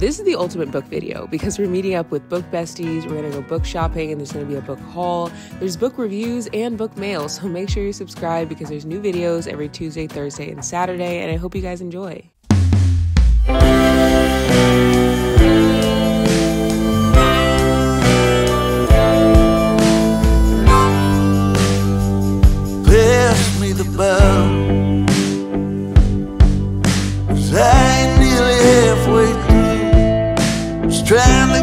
This is the ultimate book video because we're meeting up with book besties. We're gonna go book shopping, and there's gonna be a book haul. There's book reviews and book mail, so make sure you subscribe because there's new videos every Tuesday, Thursday, and Saturday. And I hope you guys enjoy. Pass me the bell. Trying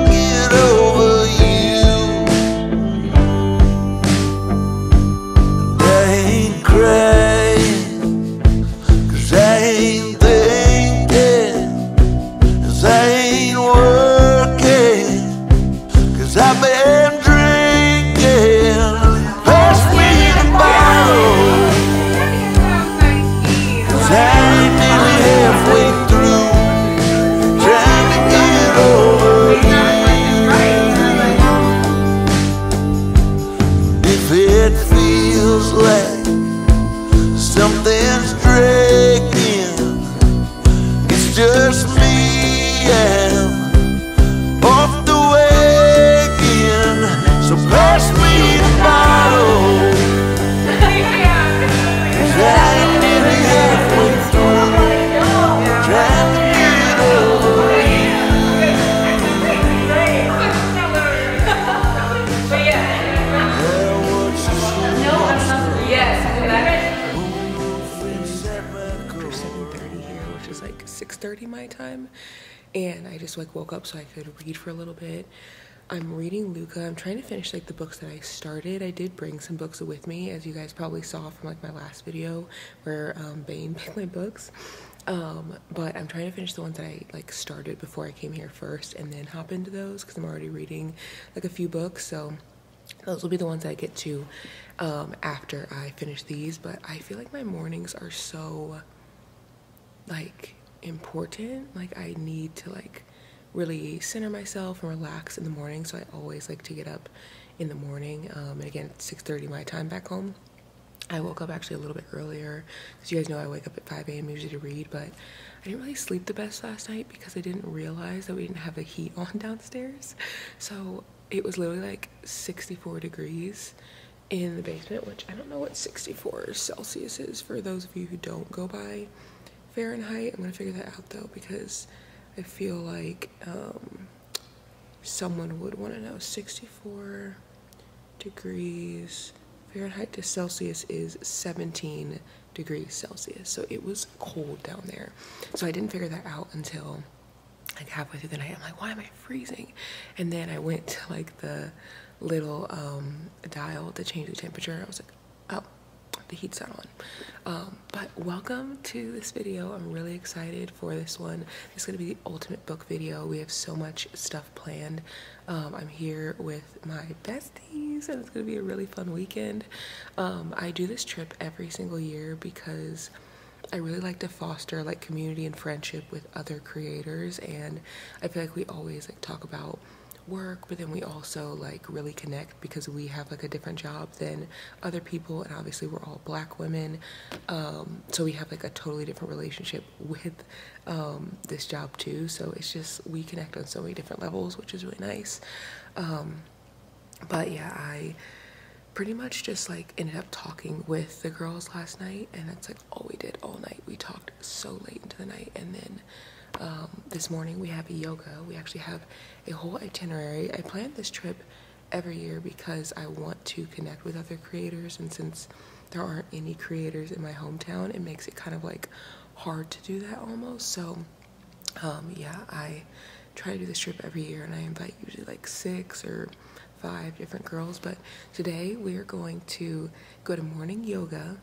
finish like the books that i started i did bring some books with me as you guys probably saw from like my last video where um, bane picked my books um, but i'm trying to finish the ones that i like started before i came here first and then hop into those because i'm already reading like a few books so those will be the ones I get to um, after I finish these. But I feel like my mornings are so like important. Like I need to like really center myself and relax in the morning. So I always like to get up in the morning. Um, and again, it's 6:30 my time back home. I woke up actually a little bit earlier because you guys know I wake up at 5 a.m. usually to read, but I didn't really sleep the best last night because I didn't realize that we didn't have the heat on downstairs. So it was literally like 64 degrees in the basement, which I don't know what 64 Celsius is for those of you who don't go by Fahrenheit. I'm gonna figure that out though because I feel like um, someone would want to know 64 degrees Fahrenheit to Celsius is 17 degrees Celsius. So it was cold down there. So I didn't figure that out until like halfway through the night. I'm like, why am I freezing? And then I went to like the little um, dial to change the temperature. I was like, oh, the heat's not on. Um, but welcome to this video. I'm really excited for this one. It's gonna be the ultimate book video. We have so much stuff planned. Um, I'm here with my besties and it's gonna be a really fun weekend. Um, I do this trip every single year because I really like to foster like community and friendship with other creators and I feel like we always like talk about work but then we also like really connect because we have like a different job than other people and obviously we're all black women um, so we have like a totally different relationship with um, this job too so it's just we connect on so many different levels which is really nice um, but yeah I pretty much just like ended up talking with the girls last night and that's like all we did all night. We talked so late into the night and then um, this morning we have yoga. We actually have a whole itinerary. I plan this trip every year because i want to connect with other creators and since there aren't any creators in my hometown it makes it kind of like hard to do that almost. So um, yeah i try to do this trip every year and i invite usually like six or five different girls, but today we are going to go to morning yoga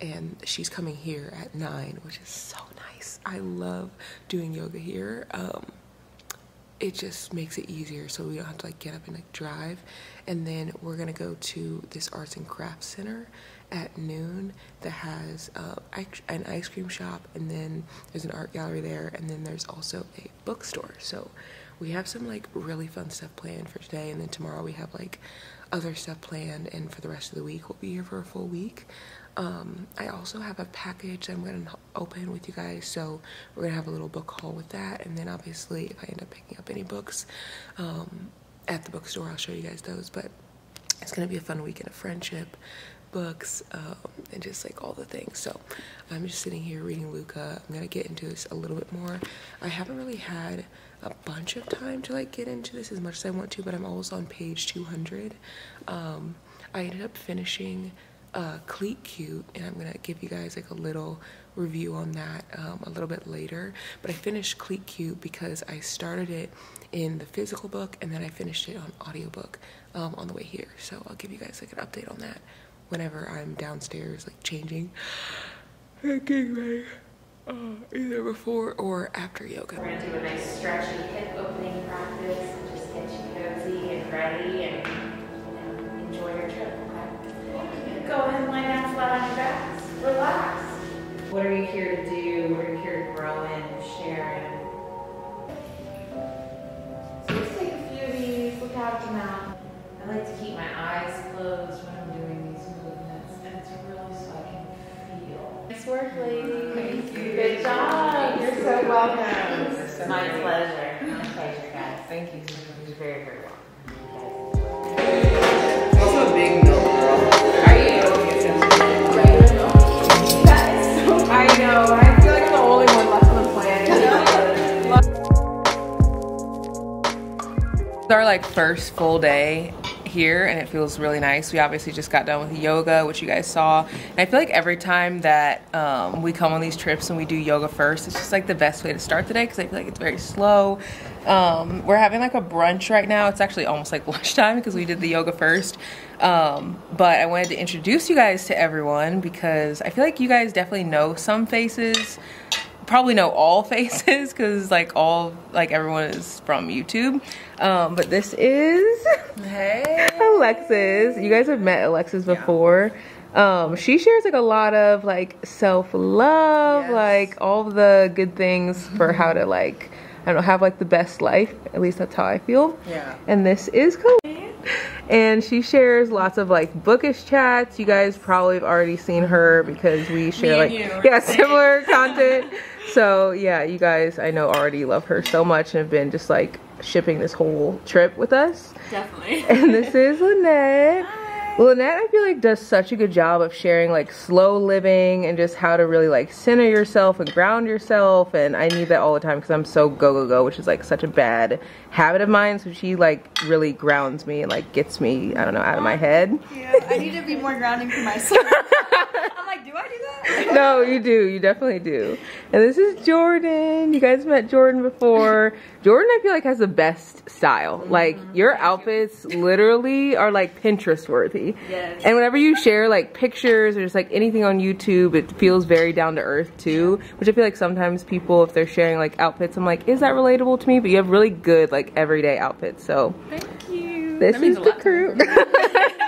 and she's coming here at nine, which is so nice. I love doing yoga here. Um, it just makes it easier so we don't have to like get up and like drive. And then we're gonna go to this arts and crafts center at noon that has uh, an ice cream shop and then there's an art gallery there and then there's also a bookstore. So we have some like really fun stuff planned for today, and then tomorrow we have like other stuff planned, and for the rest of the week we'll be here for a full week. Um, I also have a package I'm gonna open with you guys, so we're gonna have a little book haul with that, and then obviously if I end up picking up any books um, at the bookstore, I'll show you guys those. But it's gonna be a fun weekend of friendship, books, um, and just like all the things. So I'm just sitting here reading Luca. I'm gonna get into this a little bit more. I haven't really had a bunch of time to like get into this as much as I want to, but I'm almost on page 200. Um, I ended up finishing uh, Cleat Cute, and I'm gonna give you guys like a little review on that um, a little bit later. But I finished Cleat Cute because I started it in the physical book and then I finished it on audiobook um, on the way here. So I'll give you guys like an update on that whenever I'm downstairs like changing getting ready. Uh, either before or after yoga. We're gonna do a nice stretchy hip opening practice and just get you cozy and ready and you know, enjoy your trip? Go ahead and lie down flat on your backs. Relax. What are you here to do? What are you here to grow in, share in? So just take a few of these, look out the mouth. I like to keep my eyes closed when I'm doing these movements, and it's really so I can feel. Nice work, lady. Thank you. Good job. You're so welcome. My pleasure. My pleasure, guys. Thank you. You're very, very like first full day here and it feels really nice. We obviously just got done with yoga, which you guys saw. And I feel like every time that um, we come on these trips and we do yoga first, it's just like the best way to start the day because I feel like it's very slow. Um, we're having like a brunch right now. It's actually almost like lunchtime because we did the yoga first. Um, but I wanted to introduce you guys to everyone because I feel like you guys definitely know some faces probably know all faces because like all like everyone is from YouTube. Um, but this is Hey. Alexis. You guys have met Alexis before. Um, she shares like a lot of like self love, Yes. like all the good things for how to like I don't know have like the best life. At least that's how I feel. Yeah. And this is Khalilah. And she shares lots of like bookish chats. You guys probably have already seen her because we share like and yeah similar content. So yeah, you guys I know already love her so much and have been just like shipping this whole trip with us. Definitely. And this is Lynette. Lynette, I feel like does such a good job of sharing like slow living and just how to really like center yourself and ground yourself. And I need that all the time because I'm so go go go, which is like such a bad habit of mine. So she like really grounds me and like gets me, I don't know, out of my head. Yeah, I need to be more grounding for myself. I'm like, do I do that? no, you do. You definitely do. And this is Jordan. You guys met Jordan before. Jordan, I feel like, has the best style. Mm-hmm. Like, your outfits literally are like Pinterest worthy. Yes. And whenever you share like pictures or just like anything on YouTube, it feels very down to earth too. Which I feel like sometimes people, if they're sharing like outfits, I'm like, is that relatable to me? But you have really good like everyday outfits. So Thank you. this is the crew.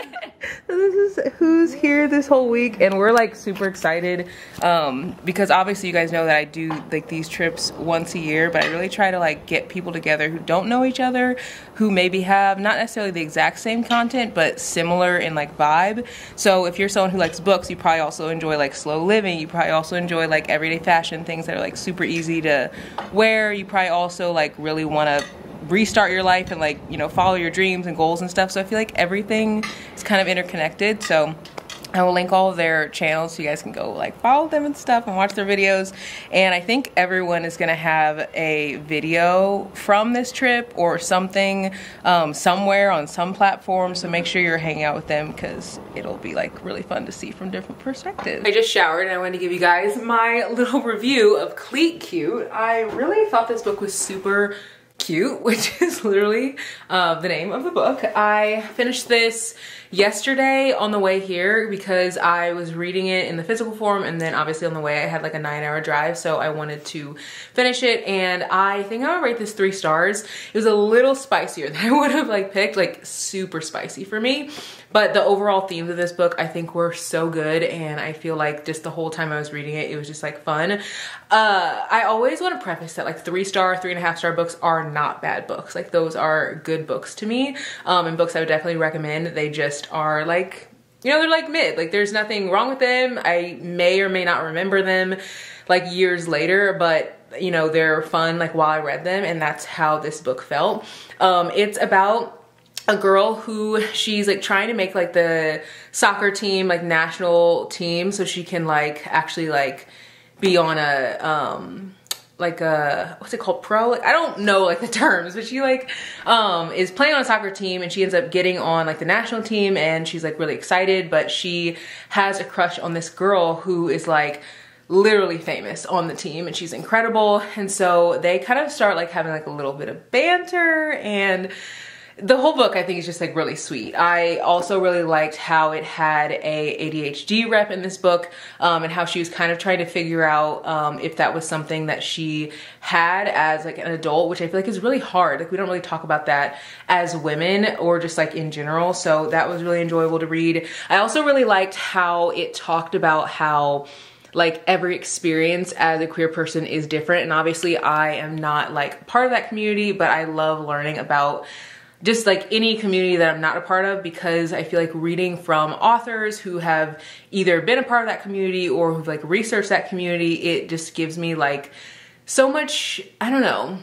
this is who's here this whole week, and we're like super excited um, because obviously you guys know that I do like these trips once a year, but I really try to like get people together who don't know each other, who maybe have not necessarily the exact same content, but similar in like vibe. So if you're someone who likes books, you probably also enjoy like slow living. You probably also enjoy like everyday fashion things that are like super easy to wear. You probably also like really want to restart your life and like you know follow your dreams and goals and stuff so i feel like everything is kind of interconnected so I will link all their channels so you guys can go like follow them and stuff and watch their videos. And I think everyone is gonna have a video from this trip or something um, somewhere on some platform. So make sure you're hanging out with them because it'll be like really fun to see from different perspectives. I just showered and I wanted to give you guys my little review of Cleat Cute. I really thought this book was super cute, which is literally uh, the name of the book. I finished this yesterday on the way here because I was reading it in the physical form and then obviously on the way I had like a nine hour drive so I wanted to finish it and I think I'm gonna rate this three stars. It was a little spicier than I would have like picked, like super spicy for me. But the overall themes of this book I think were so good and I feel like just the whole time I was reading it, it was just like fun. Uh, I always want to preface that like three star, three and a half star books are not bad books. Like those are good books to me, um, and books I would definitely recommend. They just are like, you know, they're like mid. Like there's nothing wrong with them. I may or may not remember them like years later, but you know, they're fun like while I read them, and that's how this book felt. Um, it's about a girl who she's like trying to make like the soccer team like national team so she can like actually like be on a um like a what's it called? Pro? Like i don't know like the terms but she like um is playing on a soccer team and she ends up getting on like the national team and she's like really excited but she has a crush on this girl who is like literally famous on the team and she's incredible. And so they kind of start like having like a little bit of banter and the whole book I think is just like really sweet. I also really liked how it had a ADHD rep in this book um, and how she was kind of trying to figure out um, if that was something that she had as like an adult, which I feel like is really hard. Like we don't really talk about that as women or just like in general. So that was really enjoyable to read. I also really liked how it talked about how like every experience as a queer person is different and obviously I am not like part of that community but I love learning about just like any community that I'm not a part of because I feel like reading from authors who have either been a part of that community or who've like researched that community, it just gives me like so much, I don't know,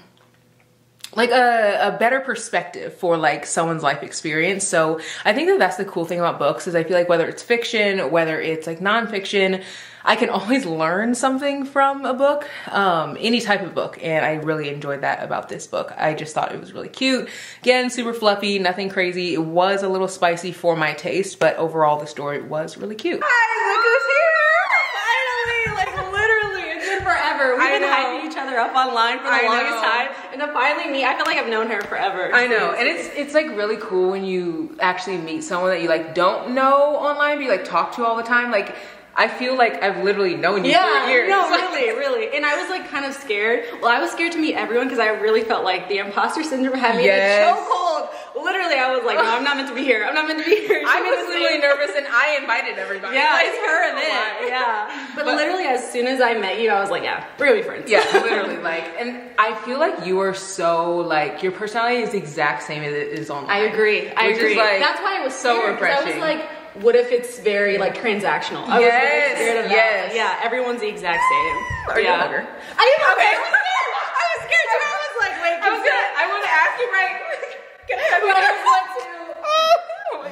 like a, a better perspective for like someone's life experience. So I think that that's the cool thing about books is I feel like whether it's fiction, whether it's like nonfiction, I can always learn something from a book, um, any type of book. And I really enjoyed that about this book. I just thought it was really cute. Again, super fluffy, nothing crazy. It was a little spicy for my taste, but overall the story was really cute. Finally, like literally, it's been forever. We've I been know. hyping each other up online for the I longest know. time, and to finally meet, I feel like I've known her forever. I know, and it's it's like really cool when you actually meet someone that you like don't know online, but you like talk to all the time. Like I feel like I've literally known you yeah, for years. no, Like, really, really. And I was like kind of scared. Well, I was scared to meet everyone because I really felt like the imposter syndrome had me Yes. like chokehold. Literally, I was like, no, I'm not meant to be here. I'm not meant to be here. She I was literally nervous, and I invited everybody. Yeah, Like, it's her and it. Yeah. But, But- literally, as soon as I met you, I was like, yeah, we're gonna be friends. Yeah, literally, like, and I feel like you are so like your personality is the exact same as it is online. I agree. I Which is, agree. like, That's why it was so scared, 'cause I refreshing. was like, what if it's very like transactional? I was Yes, really scared of that. yes. Yeah, everyone's the exact same. Are you yeah. a hugger? I am okay. I was scared. I was scared too. I was like, wait, I was gonna, I want to ask you, right? Can I have what to?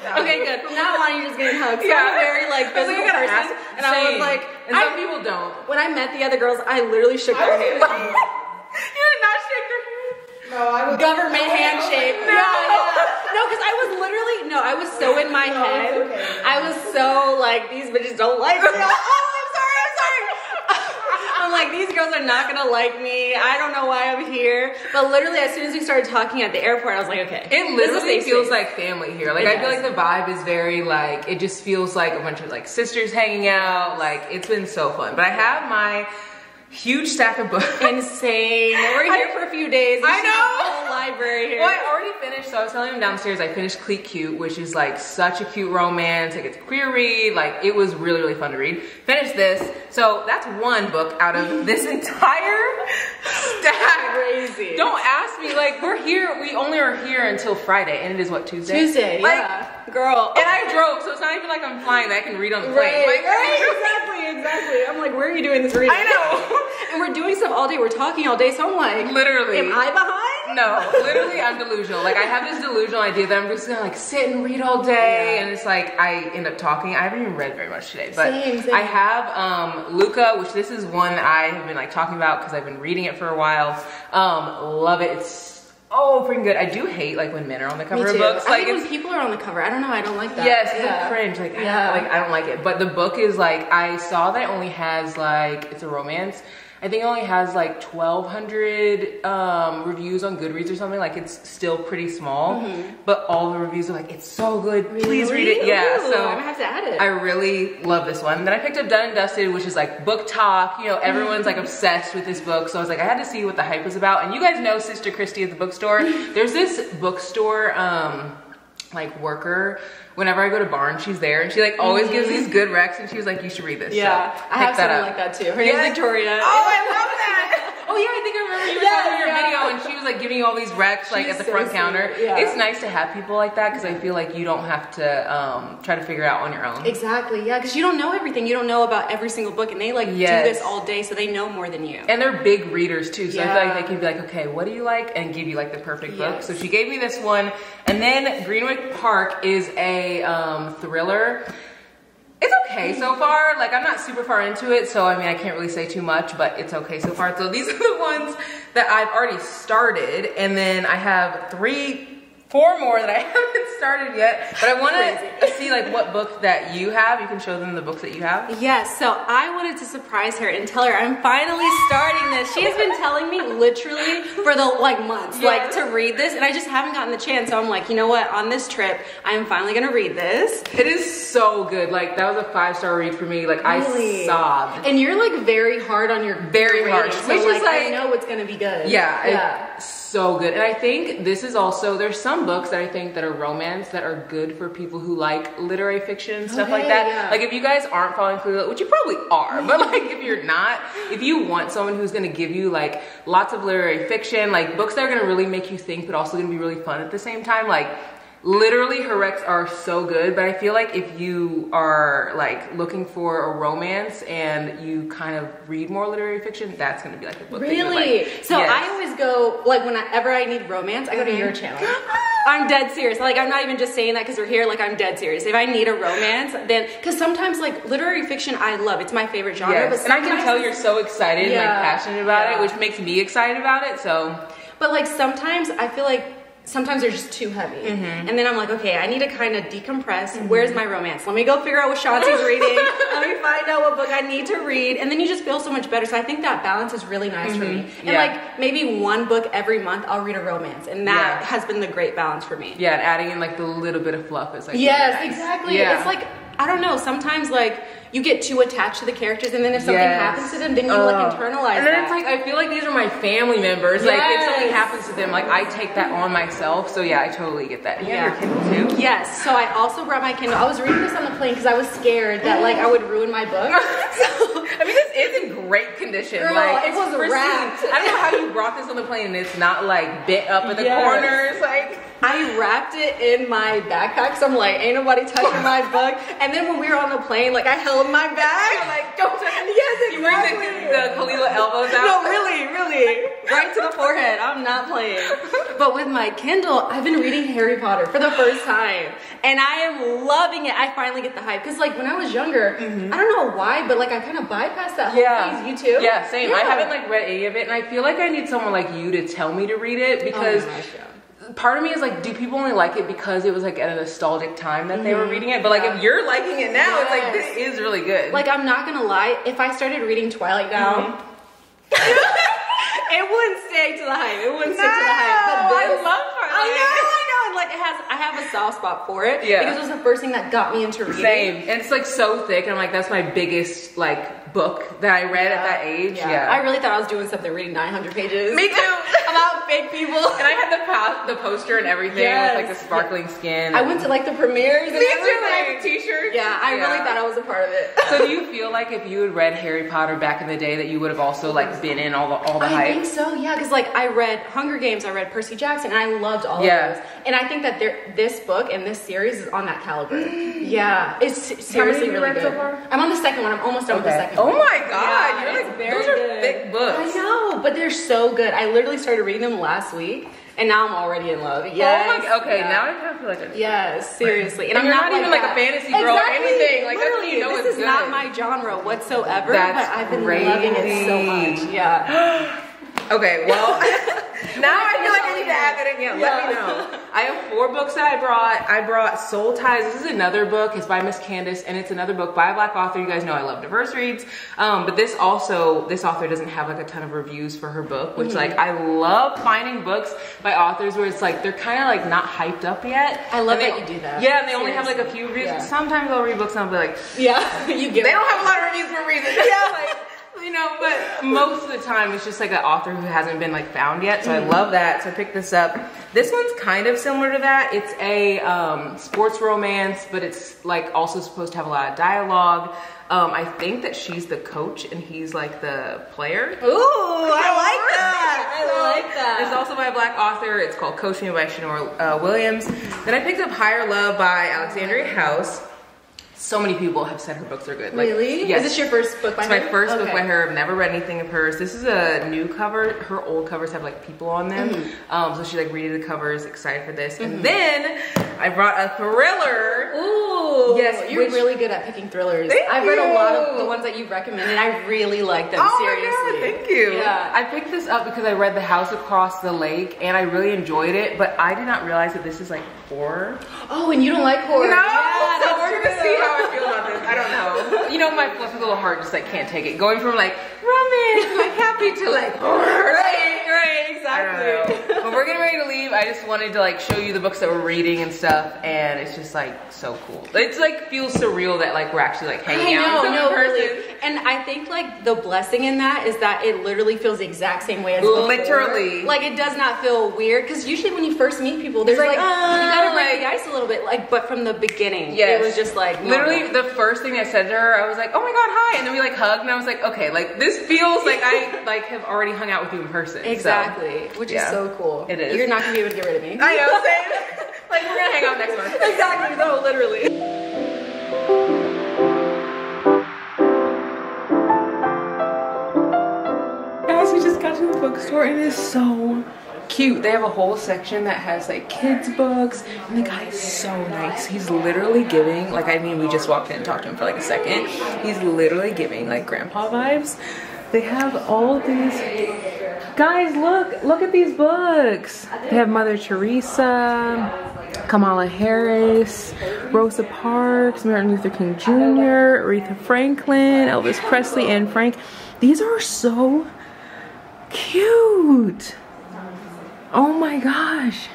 Oh. Okay, good. From now on, you're just getting hugs. Yeah. I'm a very like physical like, person, ask- and I was like, and I, some people don't. when I met the other girls, I literally shook their hand. you did not shake their hand. No, I was government handshake. No. Yeah, yeah. No, because I was literally no, I was so in my head. I was so like these bitches don't like me. oh, I'm sorry, I'm sorry. I'm like these girls are not gonna like me. I don't know why I'm here. But literally, as soon as we started talking at the airport, I was like, okay, It this is a literally feels space. like family here. Like It I feel like the vibe is very like it just feels like a bunch of like sisters hanging out. Like it's been so fun. But I have my huge stack of books. insane. We're here I- for a few days. I know. Have a whole library here. Well, I already finished, so I was telling him downstairs I finished Cleat Cute, which is like such a cute romance. Like it's a queer read. Like it was really, really fun to read. Finished this. So that's one book out of this entire stack. Crazy. Don't ask me, like, we're here, we only are here until Friday, and it is what, Tuesday? Tuesday, Like, yeah, girl. And I drove, so it's not even like I'm flying, that I can read on the plane. Right, like, right, exactly, exactly. I'm like, where are you doing this reading? I know. and we're doing stuff all day. We're talking all day. So I'm like, Literally. am I behind? No, literally, I'm delusional. Like, I have this delusional idea that I'm just gonna like sit and read all day, Yeah. and it's like I end up talking. I haven't even read very much today, but Same, same. I have um, Luca, which this is one I have been like talking about because I've been reading it for a while. Um, love it. It's oh freaking good. I do hate like when men are on the cover of books. I Like hate when people are on the cover. I don't know. I don't like that. Yes, it's Yeah. like cringe. Like, Yeah. like I don't like it. But the book is like I saw that it only has like it's a romance. I think it only has like 1,200 um, reviews on Goodreads or something. Like it's still pretty small, but all the reviews are like it's so good. Please read it. Mm-hmm. Yeah. Ooh, So I'm gonna have to add it. I really love this one. Then I picked up Done and Dusted, which is like BookTok. You know, everyone's like obsessed with this book. So I was like, I had to see what the hype was about. And you guys know Sister Christy at the bookstore. There's this bookstore, um, like worker. Whenever I go to Barnes, she's there, and she like always gives mm-hmm. these good recs. And she was like, "You should read this." yeah, So, I have someone like that too. Her name's Victoria. Oh, I love that. Oh yeah, I think I remember you were Yes, your yeah. video and she was like giving you all these recs like She's at the so front sweet, counter. yeah. It's nice to have people like that because I feel like you don't have to um, try to figure it out on your own. Exactly, yeah, because you don't know everything. You don't know about every single book, and they like Yes. do this all day, so they know more than you. And they're big readers too, so I feel like they can be like, okay, what do you like, and give you like the perfect book. So she gave me this one, and then Greenwich Park is a um, thriller. It's okay so far. Like I'm not super far into it, so I mean I can't really say too much, but it's okay so far. So these are the ones that I've already started, and then I have three, four more that I haven't started yet. But I want to see like what book that you have. You can show them the books that you have. Yes, so I wanted to surprise her and tell her I'm finally starting this. She has been telling me literally for the like months, like to read this, and I just haven't gotten the chance. So I'm like, you know what? On this trip, I'm finally gonna read this. It is so good. Like that was a five star read for me. Like I sobbed. And you're like very hard on your Very your hard, so which is like, I know it's gonna be good. Yeah, yeah. So good. And I think this is also there's some books that I think that are romance that are good for people who like literary fiction and stuff like that. yeah. Like if you guys aren't following Clueless, which you probably are, but like if you're not, if you want someone who's gonna give you like lots of literary fiction, like books that are gonna really make you think but also gonna be really fun at the same time, like literally her recs are so good but i feel like if you are like looking for a romance and you kind of read more literary fiction that's gonna be like a book that you would Really? like. So Yes. I always go like whenever I need romance, I go to your channel. I'm dead serious. Like I'm not even just saying that because we're here. Like I'm dead serious. If I need a romance, then because sometimes like literary fiction, I love. It's my favorite genre. Yes, But and I can tell you're so excited and like passionate about yeah. it, which makes me excited about it. So But like sometimes I feel like sometimes they're just too heavy, Mm-hmm. and then I'm like, okay, I need to kind of decompress. Where's my romance? Let me go figure out what Shawnaci's reading. Let me find out what book I need to read, and then you just feel so much better. So I think that balance is really nice for me. And Mm-hmm. Yeah. like maybe one book every month, I'll read a romance, and that Yeah. has been the great balance for me. yeah, and adding in like the little bit of fluff is like really Yes, nice. exactly. Yeah. It's like I don't know. Sometimes like you get too attached to the characters, and then if something Yes. happens to them, then you like Ugh. internalize And then that. it's like I feel like these are my family members. Like if something happens to them, like I take that on myself. So yeah, I totally get that. You Yeah. have your Kindle too. Yes, so I also brought my Kindle. I was reading this on the plane because I was scared that like I would ruin my book. So I mean, this is in great condition. Girl, like it was pristine. wrapped. I don't know how you brought this on the plane and it's not like bit up at the Yes. corners. Like I wrapped it in my backpack, so I'm like, ain't nobody touching my book. And then when we were on the plane, like I held my bag. You're like, don't touch. Yes, You bring exactly. the, the Khalilah elbows out. No, really, really. Right to the forehead. I'm not playing. But with my Kindle, I've been reading Harry Potter for the first time. And I am loving it. I finally get the hype. Because, like, when I was younger, mm-hmm. I don't know why, but, like, I kind of bypassed that whole Yeah. phase. You too? Yeah, same. I haven't like read any of it, and I feel like I need someone like you to tell me to read it Oh because gosh, yeah. Part of me is like, do people only like it because it was like at a nostalgic time that they were reading it? But like, if you're liking it now, it's like Mm-hmm. This is really good. Like, I'm not gonna lie, if I started reading Twilight now, Mm-hmm. it wouldn't stay to the hype. It wouldn't stick to the hype. But I this, love I know, I know. Like, it has, I have a soft spot for it. Yeah. Because it was the first thing that got me into reading. Same, and it's like so thick, and I'm like, that's my biggest like book that I read at that age. Yeah, I really thought I was doing something reading 900 pages. Me too. about fake people. and I had the the poster and everything Yes. with like the sparkling skin. I went to like the premieres and Me too. everything. and I have a T-shirt. Yeah, I really thought I was a part of it. So do you feel like if you had read Harry Potter back in the day that you would have also like been in all the all the I hype? think so, yeah, because like I read Hunger Games, I read Percy Jackson, and I loved all Yeah. of those. And I think that there, this book and this series is on that caliber. Mm. yeah, it's se- How many seriously really so good. far? I'm on the second one. I'm almost done with the second Oh my god, Yeah, you're like very those are good. thick books. I know, but they're so good. I literally started reading them last week, and now I'm already in love. Yes. Oh my okay, yeah. now I kind of feel like a Yes, seriously. And I'm not even like a fantasy girl or anything. Like, that's when you know this it's is not my genre whatsoever. That's but I've been loving it so much. Yeah. Okay, well, now I feel like I need to add that in. Yeah, let me know. I have four books that I brought. I brought Soul Ties. This is another book. It's by Miss Candace, and it's another book by a black author. You guys know I love diverse reads. Um, but this also, this author doesn't have like a ton of reviews for her book, which like I love finding books by authors where it's like they're kind of like not hyped up yet. I love that you do that. Yeah, and they only have like a few reviews. Yeah. Sometimes I'll read books and I'll be like, Yeah. you give they it don't have a lot of reviews for a reason. Yeah, like you know, but most of the time it's just like an author who hasn't been like found yet. So I love that. So I picked this up. This one's kind of similar to that. It's a um, sports romance, but it's like also supposed to have a lot of dialogue. Um, I think that she's the coach and he's like the player. Ooh, I like that. I like that. It's also by a black author. It's called Coach Me by Shanor uh, Williams. Then I picked up Higher Love by Alexandria House. So many people have said her books are good. Like, Really? Yes. Is this your first book by her? It's my first book by her. I've never read anything of hers. This is a new cover. Her old covers have like people on them. Mm-hmm. Um, so she like redid the covers, excited for this. And then I brought a thriller. Ooh, Yes, you're which- really good at picking thrillers. Thank I've read a lot of the ones that you've recommended. I really like them. Oh seriously. god, thank you. Yeah. I picked this up because I read The House Across the Lake and I really enjoyed it, but I did not realize that this is like horror. Oh, and you don't like horror. No, Yeah, so that's we're gonna see how I feel about this. I don't know. You know, my fluffy little heart just like can't take it. Going from like romance, like happy to like horror. Right, right, I exactly. don't know. but we're getting ready to leave. I just wanted to like show you the books that we're reading and stuff, and it's just like so cool. It's like feels surreal that like we're actually like I hanging out know, in no, person. really. And I think like the blessing in that is that it literally feels the exact same way as before. Literally. Like it does not feel weird because usually when you first meet people, there's It's like, like, you ah, gotta uh, like- the ice a little bit. Like, but from the beginning, Yes. it was just like Literally, the first thing I said to her, I was like, "Oh my god, hi!" And then we like hugged, and I was like, "Okay, like this feels like I like have already hung out with you in person." So, exactly, which yeah. is so cool. It is. You're not gonna be able to get rid of me. I know, same. like we're gonna hang out next month. exactly. No, literally. Guys, we just got to the bookstore and it is so cute. They have a whole section that has like kids books and the guy is so nice. He's literally giving, like I mean we just walked in and talked to him for like a second. He's literally giving like grandpa vibes. They have all these Guys, look, look at these books. They have Mother Teresa, Kamala Harris, Rosa Parks, Martin Luther King Jr., Aretha Franklin, Elvis Presley, and Frank. These are so cute. Oh my gosh.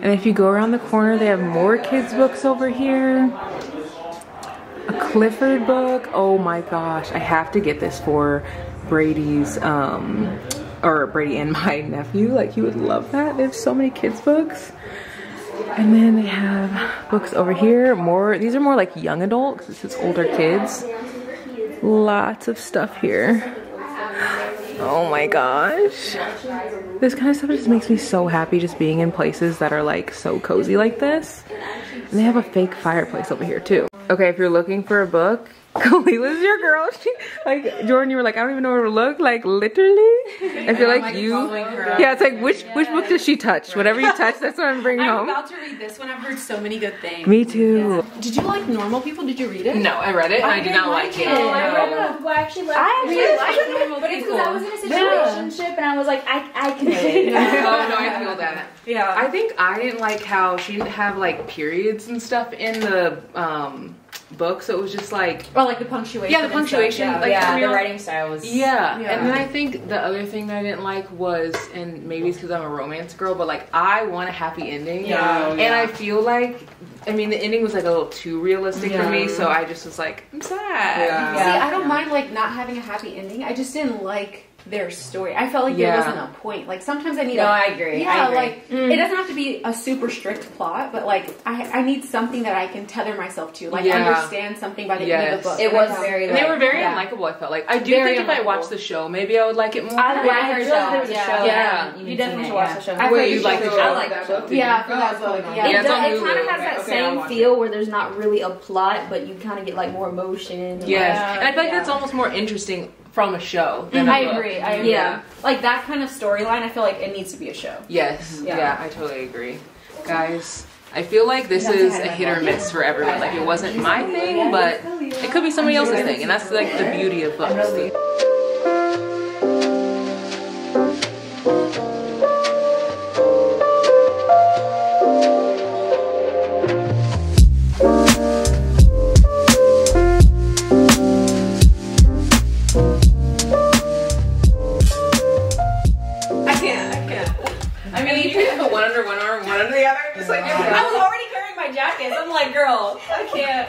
And if you go around the corner, they have more kids' books over here. A Clifford book. Oh my gosh. I have to get this for Brady's, um, or Brady and my nephew. Like, he would love that. They have so many kids' books. And then they have books over here. More, these are more like young adult because this is older kids. Lots of stuff here. Oh my gosh. This kind of stuff just makes me so happy just being in places that are like so cozy like this. And they have a fake fireplace over here too. Okay, if you're looking for a book, Khalilah's your girl. She, like Jordan, you were like, I don't even know where to look. Like literally, I feel like, you. Yeah, it's like which which book does she touch? Whatever you touch, that's what I'm bringing I'm home. about to read this one. I've heard so many good things. Me too. Did you like Normal People? Did you read it? No, I read it and I, did not like it. Oh, I read it. Well, I actually liked I it. really like Normal But it's because I was in a situationship and I was like, I, I can relate. oh no, I feel that. Yeah. I think I didn't like how she didn't have like periods and stuff in the um book, so it was just like Or like the punctuation. Yeah, the and stuff, punctuation, yeah. like, yeah, real- the writing style was. yeah. Yeah. And then I think the other thing that I didn't like was, and maybe it's because I'm a romance girl, but like I want a happy ending. Yeah. Oh, and I feel like, I mean, the ending was like a little too realistic for me, so I just was like, I'm sad. Yeah. See, I don't mind like not having a happy ending. I just didn't like their story. I felt like Yeah. there wasn't a point. Like sometimes I need. No, a, I agree. Yeah, I agree. like it mm. doesn't have to be a super strict plot, but like I, I need something that I can tether myself to, like Yeah. understand something by the end of the book. It was um, very. And they were very yeah. unlikable, I felt like. I do Very think if I unlikable. watched the show, maybe I would like it more. I Yeah, like I the heard show. that there was a show. Yeah. You definitely should watch the show. I Wait, you like the should. show? I like the book. Yeah, for that book. Yeah. It, Yeah, it's does, on it kind of has that same feel where there's not really a plot, but you kind of get like more emotion. and, Yes. and I feel like that's almost more interesting from a show than mm-hmm. a I book. agree. I agree. Yeah. Like that kind of storyline, I feel like it needs to be a show. Yes. Yeah. Yeah. I totally agree. Guys, I feel like this is a hit or miss for everyone. Like it wasn't my thing, but it could be somebody else's thing, and that's like the beauty of books. Can't.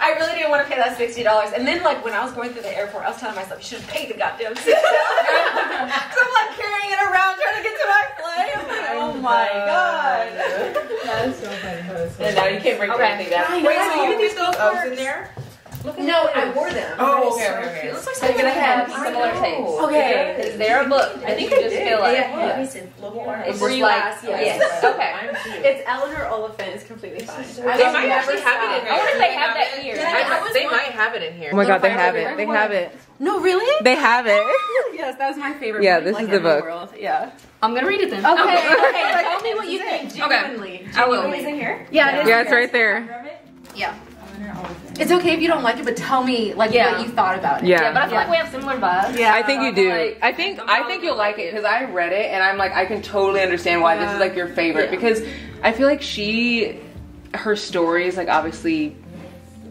I really didn't want to pay that sixty dollars. And then like when I was going through the airport, I was telling myself you should have paid the goddamn sixty dollars. so I'm like carrying it around trying to get to my flight. I'm like, oh my god. And now you can't bring Okay. anything down. I. Wait, so you these those Uggs in there? No, I wore them. Oh, okay, okay, okay. It looks like They're gonna have similar know. tastes. Okay. Because they're a book. I think you they just did. feel like Yeah. it's Were just like yes. Yes. Okay. It's Eleanor Oliphant. It's completely fine. They might actually have it in here. I wonder if they have that here. I was They might have it in here. Oh my god, they have it. They have it. No, really? They have it. Yes, that was my favorite. Yeah, this like, is the book. world. Yeah. I'm gonna read it then. Okay. okay. Tell me what you think. Genuinely. I will. Genuinely. here? Yeah, it is. Yeah, it's right there. Yeah. It's okay if you don't like it, but tell me like Yeah. what you thought about it. Yeah. Yeah, but I feel like we have similar vibes. Yeah. I think you do. Like- I think I think you'll like it because I read it and I'm like I can totally understand why this is like your favorite because I feel like she her story is like obviously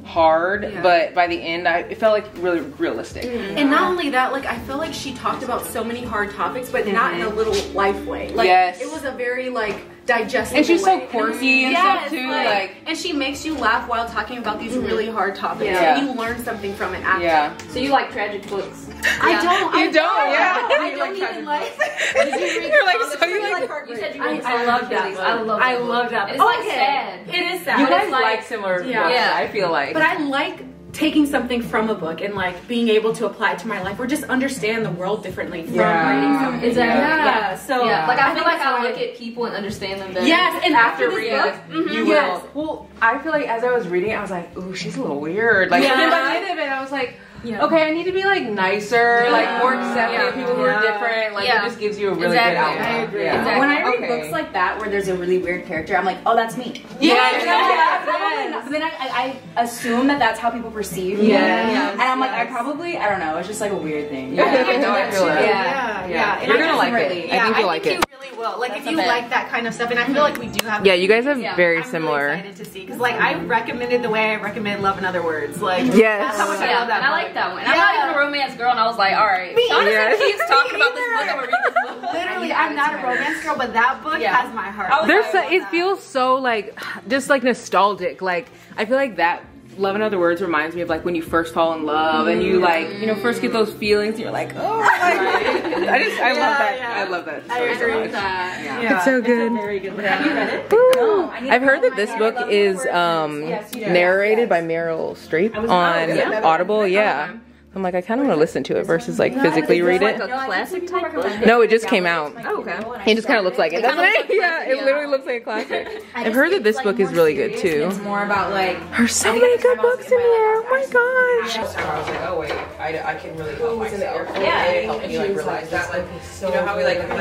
hard, but by the end I it felt like really realistic. Mm-hmm. And not only that, like I feel like she talked about so many hard topics, but not in a mm-hmm. little life way. Like Yes. it was a very like digestible. And she's so quirky and Yes, stuff too, like- and she makes you laugh while talking about these really mm-hmm. hard topics. Yeah. And you learn something from it after. Yeah. So you like tragic books? I don't. I You don't, yeah. I don't even like. You're like so you like You said you I, read I love that. Book. I love. I that book. love that. Book. It's like sad. It is sad. you guys it's like, similar Yeah. books, Yeah. I feel like. But I like taking something from a book and like being able to apply it to my life or just understand the world differently from Yeah. reading something. Exactly. Yeah. So Yeah. Like I feel think like I look at people and understand them better. Yes, and after, after reading book, it, mm-hmm. you Yes. will. Well, I feel like as I was reading it, I was like, ooh, she's a little weird. Like, Yeah. and then by the end of it, I was like, Yeah. okay, I need to be like nicer, Yeah. like more accepting of people who are different. Like, Yeah. it just gives you a really Exactly. good outlook. I agree. Yeah. Exactly. When I read Okay. books like that where there's a really weird character, I'm like, oh, that's me. Yeah, Yeah, yeah, yeah. Probably. But then I, I, I assume that that's how people perceive me. Yes. And I'm like, I probably, I don't know, it's just like a weird thing. Yeah, no, I feel that. Yeah, yeah. You're I gonna like it. Yeah, I think you'll like you it. really will. Like if you like that kind of stuff, and I feel like we do have. Yeah, you guys have Yeah. very I'm similar. Really excited to see because like I recommended the way I recommend Love in Other Words. Like Yes. that's how much I Yeah, love that. and I book. Like that one. And I'm not even a romance girl, and I was like, all right. Shauna Yes. said keeps talking about this book. I'm gonna read this book. Literally, I'm not a romance girl, but that book Yeah. has my heart. There's like, so, it love feels so like just like nostalgic. Like I feel like that Love in Other Words reminds me of like when you first fall in love and you like you know first get those feelings. And you're like oh, like, I just I love that. yeah. I love that. I story so agree much. with that. Yeah. It's so good. Very good. book. Have you read it? Woo. I need I've heard that this my book is um, Yes, narrated Yes. by Meryl Streep on oh, yeah. Audible. Yeah. I'm like, I kind of want to listen to it versus like physically read it. a classic type book? No, it just came out. Oh, okay. It just kind of looks like it, It doesn't looks it? like Yeah, it literally looks like a classic. I I've heard that this book is really good too. It's more about like. There's so many good time I was books in in here. Oh my I gosh. I was like, oh wait, I, I can really help myself. Yeah. It helped me like realize that like you know how we like like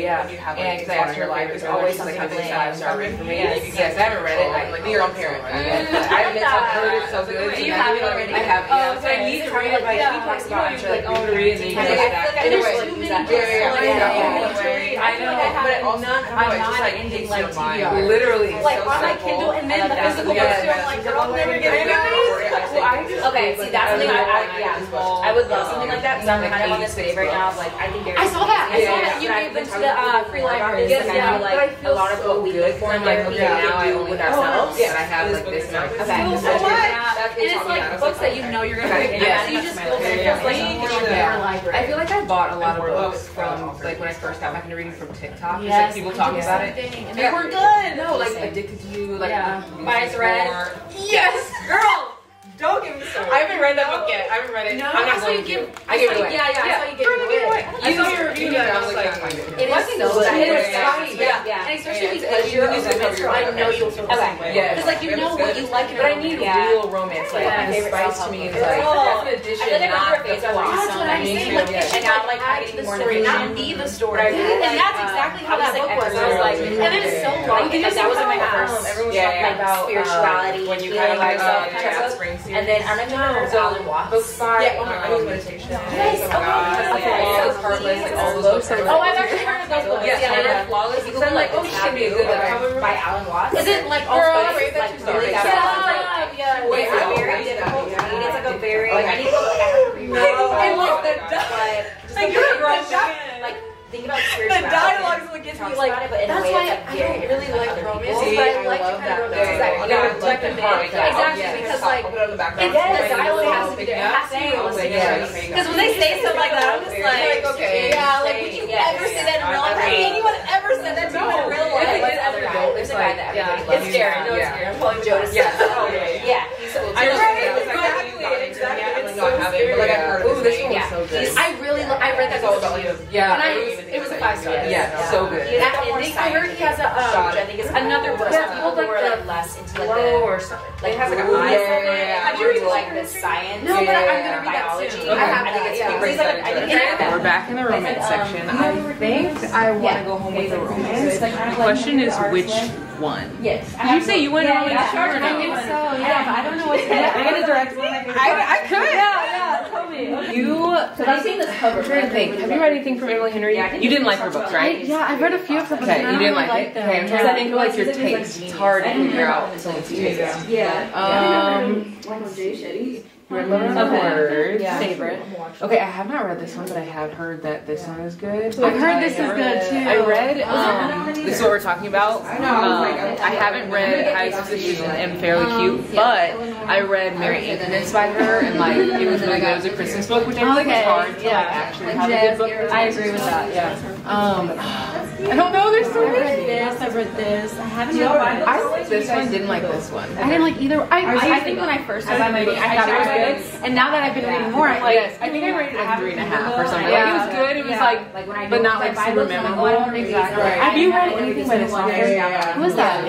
Yeah. when you have And like because I thoughts asked in your life. like, It's always always like something having planned. star read for me. Yes. Yes, I haven't read it. I, like your own parent. I haven't heard it so good. You have it already? I have. Yeah. So I need to read it. Like he talks about, I'm sure like oh, to read and then you I go feel back. like I Either just way, yeah, yeah, yeah, Like, yeah. yeah. I know, but it also not- I don't know, it I'm not like ending like. TBR. Literally, Like on my. Kindle, and then the physical yeah, book. I'm like, girl, I'll never get Yeah, into yeah, this. yeah. Well, I just, okay, see, that's something I, I, yeah, I would love something like that because I'm kind of on this wave right now like, I think there's. I saw that. I Yeah, saw yeah, that. You yeah. gave them to the uh, free libraries. Yes, Like, yeah, I but like a lot of what we good look for for like like okay, yeah. now I own with ourselves. Yeah. I have like this amount. Okay. Feels so so much. much. And it's like books that you know you're gonna read. Yeah. You just feel Yeah, it yeah, feels like yeah. more of Yeah. your library. I feel like I bought a lot of books books. from like when I first got back into reading from TikTok. Just Yes, like people talking about it. and they were good. No, like addicted to you, like Yeah. By Thread. Yes, girl. Don't give me started. I haven't read that book yet. I haven't read it. No, I'm I not saw going you give. to. I gave it away. Yeah, yeah. I saw you give it away. I saw your review. Yeah, and I was like, like, I find it. It is so good. It is Yeah. funny, yeah, yeah. And especially Yeah, because it's you're like you romance use it girl, I know you'll feel the same Okay. way. Yeah. Because like you know what you like, But I need real romance, like the spice to me is like that's an addition, I feel like I not the face I plot. watched That's what I'm saying. Like, it should And like add to the story, not be the story. And that's exactly how that book was. I was like, and it's so long. That was in my first Everyone's Yeah, talking about spirituality, um, when you healing kind of like yourself kind of Chat book. Spring. And then I don't know if you remember So, Alan Watts. By Yeah, oh my, um, was meditation. Yes, oh god. okay. Like, Yeah. Flawless, Heartless, like all those books. Oh, Oh, I've actually heard of those books. Yeah, flawless. If you So I'm like, oh, should be a good Taboo by- by Alan Watts. Is it like Also, Girl, it's, wait, that's like your really story. that Stop, like, yeah. It's Wait, a I very read difficult yeah. It's like a very Like, I need to go. I have to reread it. No. And like the But Like, you're a grown like think about The spirituality. dialogue is what gets me like. it, but That's why like I don't really like romance, but I I like the kind of romance that Yeah, you like the Yeah, exactly. yeah. Because I'll like put it on the background. it. The dialogue has to be there. It has to be realistic. Yes. Because when they say stuff like that, I'm just like, okay. yeah, like would you ever say that in real life? Has anyone ever said that to you in real life? There's other guy. There's a guy that everybody. It's scary. No, it's scary. I'm calling Jonas. Yeah, yeah. Yeah, he's so I just Right, I was like, exactly, I haven't gotten into it yet, exactly. Like, not so have it, but like I've heard scary. of this one. yeah. so good. I really, lo- I read that all book about too. you. Yeah, And I, I it was, it was a five star. Yeah, so good. That, and I heard he has a, um, Shot I think it's another book. Some Yeah, people like the less into like flow the or something. like It has, like, a Ooh, eye yeah, something. yeah, yeah. Have you Or read like the science? No, but I'm gonna read that biology. I have I think that, it's yeah. super He's like, exciting. I didn't Yeah. have that. We're back in the romance section. I think I want to go home with the romance. The question is which one? Yes. Did you say you went Yeah, home with yeah. two or I no? think so. Yeah, but I don't know what to do. I'm gonna direct one. I, I could. Yeah, yeah, tell me. You. I've seen this cover. I'm trying to think. Have you read anything from Emily Henry? Yeah, You didn't like her books, right? Yeah, I've read a few of them. Okay, I you didn't really like it. them. Okay, I'm trying to think of like your taste. It's hard to figure out someone's taste. Yeah. Um, Jay Shetty. Words. Favorite. Okay, I have not read this one, but I have heard that this one is good. I've heard this is good too. I read. Um, this is what we're talking about. I Um, I haven't read High Suspicion and am fairly cute, but I read Mary Antoinette by her, and like it was really good. It was a Christmas book, which I feel like is hard to like yeah. actually have a good book. I agree with that. Yeah. Um, I don't know. There's so I read this. I've read this. I haven't read. I liked this one. Didn't like this one. I didn't like either. I, I, I think when I first started reading, I thought it was good, and now that I've been reading more, I'm like, Yes, I think I rated it like three and a half or something. Like, it was good. It was Yeah. like, Like when I but not like Bible, super memorable. I don't read Exactly. Have you read anything by this author? who was that?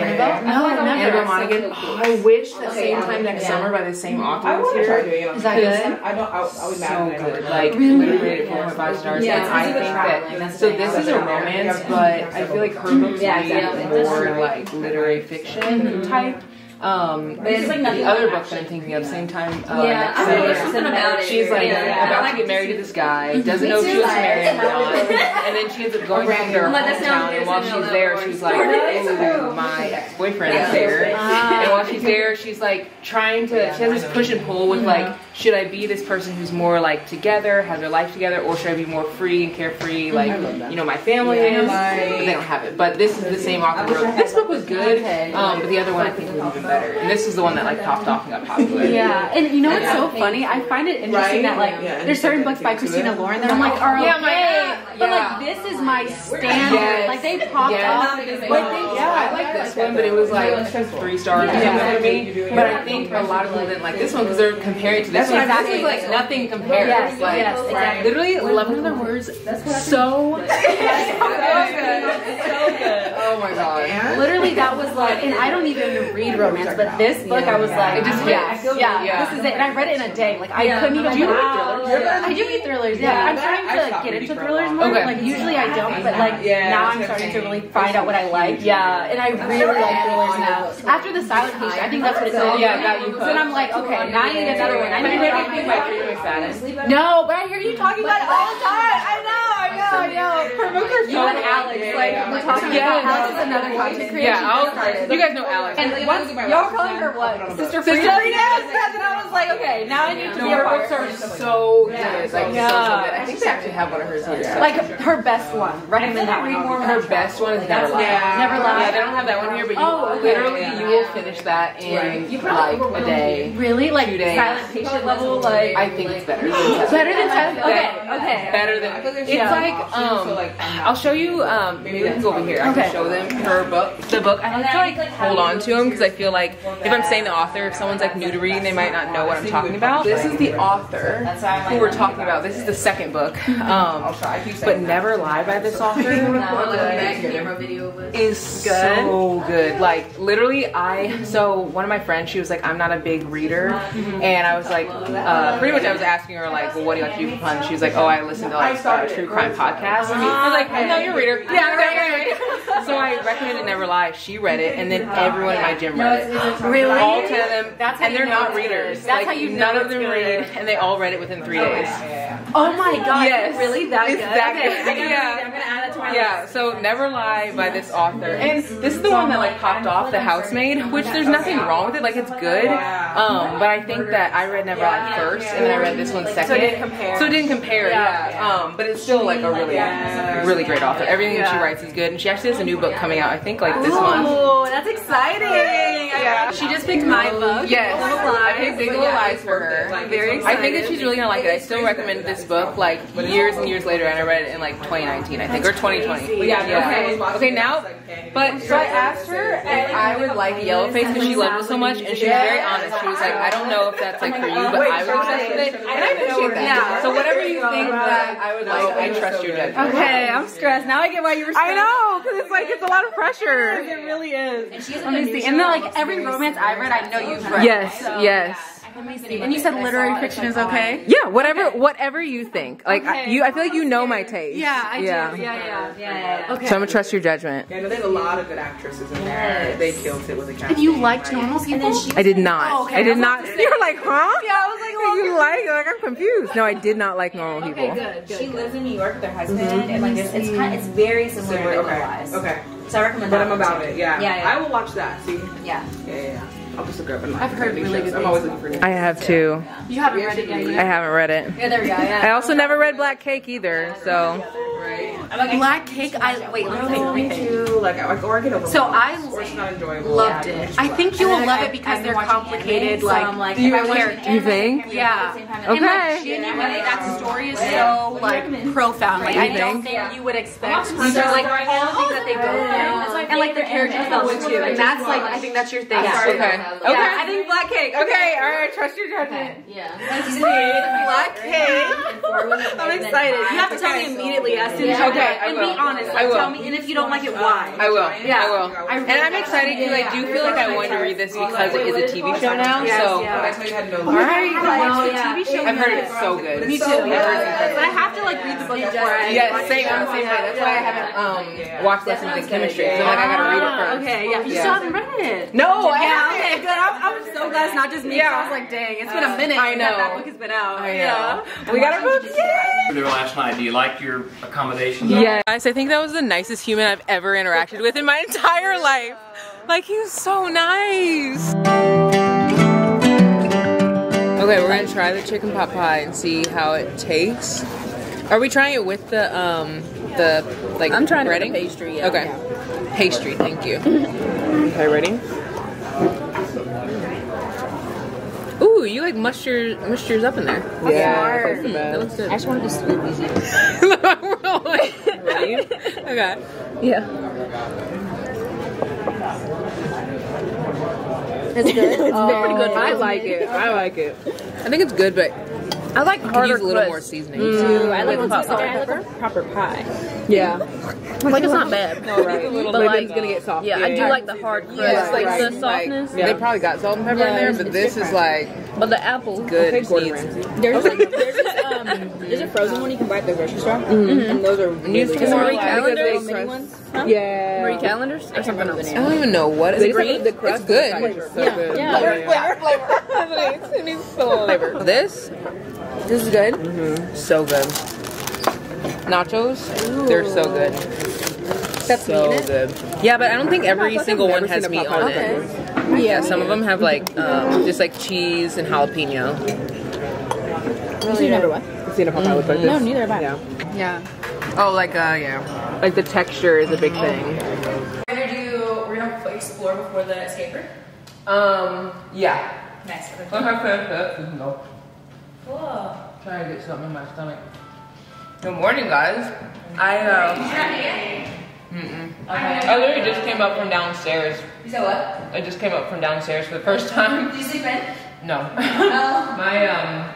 No, I've never. Annabel Monaghan. I wish the same time next summer by the same author was here. Is that good? I don't. I, I was so good. Like literally rated 4.5 stars. Yeah, I think that. So the this is a romance, but I feel like her books Yeah, read exactly. more like literary fiction type. Um, it's like the other like book that I'm thinking of, same time. Uh, Yeah, next I don't know, summer, about it. She's like Yeah, yeah. about to get married to this guy, doesn't know if she wants to marry him or not, and then she ends up going to their Let hometown, and while she's there, she's like, "Ooh, my ex-boyfriend is there," and while she's there, she's like trying to. She has this push and pull with like, should I be this person who's more like together, has their life together, or should I be more free and carefree, like you know my family is? But they don't have it. But this is the same author wrote. This book was good, um, but the other one I think was even better, and this is the one that like popped off and got popular. Yeah, and you know what's so funny? I find it interesting that like Yeah, there's certain books by Christina Lauren that I'm like are okay, Yeah, I'm like, ah, but yeah. like this is my standard. Yes. Like they popped Yes. off. Like, yeah, I like this one, but it was like three stars or something for me. But I think a lot of people didn't like this one because they're comparing to this one. This is like nothing compares. Yes, like, yes, exactly. Literally, 11 other words. So so good. So good. Oh my god. Literally, that was like, and I don't even read romance, but this book, I was like, It just yeah, hits. yeah, Yeah. this is it. And I read it in a day. Like I couldn't even. Do you read thrillers? I do read thrillers. Yeah, I'm trying to get into thrillers more. Okay. Like usually I don't, but like Yeah. now I'm starting to really find out what I like. Yeah, and I really like thrillers now. After the Silent Patient, I think that's what it said. Yeah, got you So then I'm like, okay, now I need another one. I need you read another anything one. by Freida McFadden? No, but I hear you talking about it all the time. I know, I know, I know. Promote her. You and Alex, like, we're talking about Alex is another content creator. Yeah, I'll, you guys know Alex. And what's y'all calling her what? Sister Freida? Yes, yes. And I was like, okay, now I need to be Her part. books are so good. Like, so, so good. I think they actually have one of hers here. Like her best one. Recommend that one. Her best one is Never Lie. Never Lie. Yeah, they don't have that one here, but you Oh, literally you will finish that in like a day. Really, like silent patient level, like I think it's better. Better than silent. Okay, okay. Better than it's like um. I'll show you. Um, maybe we over here. I Okay. can show them her book. The book. I like to like hold on to them because I feel like if I'm saying the author, if someone's like new to reading, they might not know what I'm talking about. This is the author who we're talking about. This is the second book. Um, but Never Lie by this author is so good. Like literally, I so one of my friends, she was like, I'm not a big reader, and I was like, uh, pretty much I was asking her like, well, what do you like to do for fun? She was like, oh, I listen to like uh, true crime podcasts. I was like, I know you're a reader. Yeah, right, right, right. So I recommended Never Lie. She read it, and then everyone in my gym read it. Really? All ten of them, That's how and you they're not readers. That's like, how you know none of them good. read, and they all read it within three days. Oh my god, Yes. really that It's good? that good. I'm Yeah. I'm gonna add that to Yeah, so Never Lie by this author. And this is the one that like popped off The Housemaid, which there's nothing wrong with it, like it's good. Um, but I think that I read Never Lie first and then I read this one second. So it didn't compare. So it didn't compare, yeah. Um, but it's still like a really, really great author. Everything that she writes is good. And she actually has a new book coming out, I think like this month. Oh, that's exciting. Yeah. She just picked my book. Yes, Little I Lies. picked Big Little Lies for her. I'm very I think that she's really gonna like it. I still recommend this book like years and years later, and I read it in like 2019, I think, or 2020. Yeah. Okay. Okay. Now, but so I asked her if I would like Yellowface because she loved it so much, and she was very honest. She was like, I don't know if that's like for you, but oh, I was obsessed with it, and I appreciate that. Yeah. So whatever you think that I would like, I trust your judgment. Okay, I'm stressed. Now I get why you were I know, because it's like it's a lot of pressure. It really is. Let me see. And then like every romance I've read, I know you've read. Yes, yes. And you said literary fiction is okay? Yeah, whatever, whatever you think. Like I, you, I feel like you know my taste. Yeah, I Yeah. do. Yeah, yeah. yeah, yeah. Okay. So I'm gonna trust your judgment. Yeah, no, there's a lot of good actresses in there. They killed it with a casting. And you liked normal people? I did not. Oh. I did not. You were like, huh? Yeah, I was like, well, you like? Like I'm confused. No, I did not like normal people. good, good. She lives in New York with her mm-hmm. husband, and like it's, it's kind, it's very similar, to Big Little Okay. So I recommend that. But. I'm about it. Yeah. Yeah, yeah. I will watch that. See. Yeah. Yeah, yeah. Yeah. I'll just look up and like. I've heard new really shows. good I'm always looking for new. I have two. You haven't read it yet. I haven't read it. Yeah, there we go. I also never read Black Cake either. So Black cake. I wait. Let me think. Let me think. Too, like, I- or I get over. So I Or it's not enjoyable. loved it. I think you will love it because they're complicated, like, like Do you if characters. You think? Yeah. And Okay. like genuinely, that story is so like profound. Like I don't think? think you would expect. So like all the things that they go through, and like their character development too. And that's like I think that's your thing. Yeah. too. Okay. I think black cake. Okay. All right. Trust your judgment. Yeah. Black cake. I'm excited. You have to tell me immediately as soon as you Okay, get I it. and will. be honest. I Like will. tell me, and if you don't like it, why? I will. Yeah. I will. and I'm excited because I do feel like I want to read this because it is a TV show now. Yes, so. yeah. I tell you how to know. All right, watch the TV show. I've heard it's so good. Me too. I've heard it's incredible. But I have to like read the book before I. Yeah, same. I'm the same way. That's why I haven't um watched lessons in chemistry. So like I gotta read it first. Okay, yeah. You Yeah. still haven't read it. No, I Yeah, haven't. okay, good. I'm, I'm so glad it's not just me. 'cause I was like, dang, it's been a minute I know. that that book has been out. I know. Yeah. We gotta move. there last night. Do you like your accommodation? guys, I think that was the nicest human I've ever interacted with in my entire life. Like he was so nice. Okay, we're gonna try the chicken pot pie and see how it tastes. Are we trying it with the um the like I'm trying it with breading? the pastry, yeah. Okay. Pastry, thank you. okay, ready? Ooh, you like mushed your mushed yours up in there. Yeah. Mm, that looks good. I just wanted to scoop easy. Ready? Okay. Yeah. It's good. it's very good. I like it. I like it. I think it's good, but I like could use a little more seasoning. I like when salt and pepper. proper pie. Yeah. Like it's not bad. All right. But But like, it's gonna get soft. yeah, I do like the hard crust, Yeah, like right. the softness. They probably got salt and pepper in there, but this is like But the apple, good. Okay, It Gordon needs- Ramsay. there's like, there's this, um, there's a frozen one you can buy at the grocery store, and those are really used to good. more Marie like- Callender's, because mini they ones, huh? Yeah. Marie Callender's, or something else. I don't even know what is They it. just have the crust It's good. and the flavor. So Yeah, good. yeah. it needs flavor. This, this is good. So good. Nachos, they're so good. That's So good. Yeah, but I don't think every like single one has meat Popeye on it. Yeah, some of them have like um, just like cheese and jalapeno. You see never what? I've seen a Popeye look like this. No, neither have I. Yeah. Yeah. Oh, like uh, yeah, like the texture is a big thing. We're gonna do. We're gonna explore before the escape room. Um, yeah. Nice. no. Cool. Trying to get something in my stomach. Good morning, guys. I uh, mm-mm. I literally just came up from downstairs. You said what? I just came up from downstairs for the first time. Did you sleep in? No. Oh. My um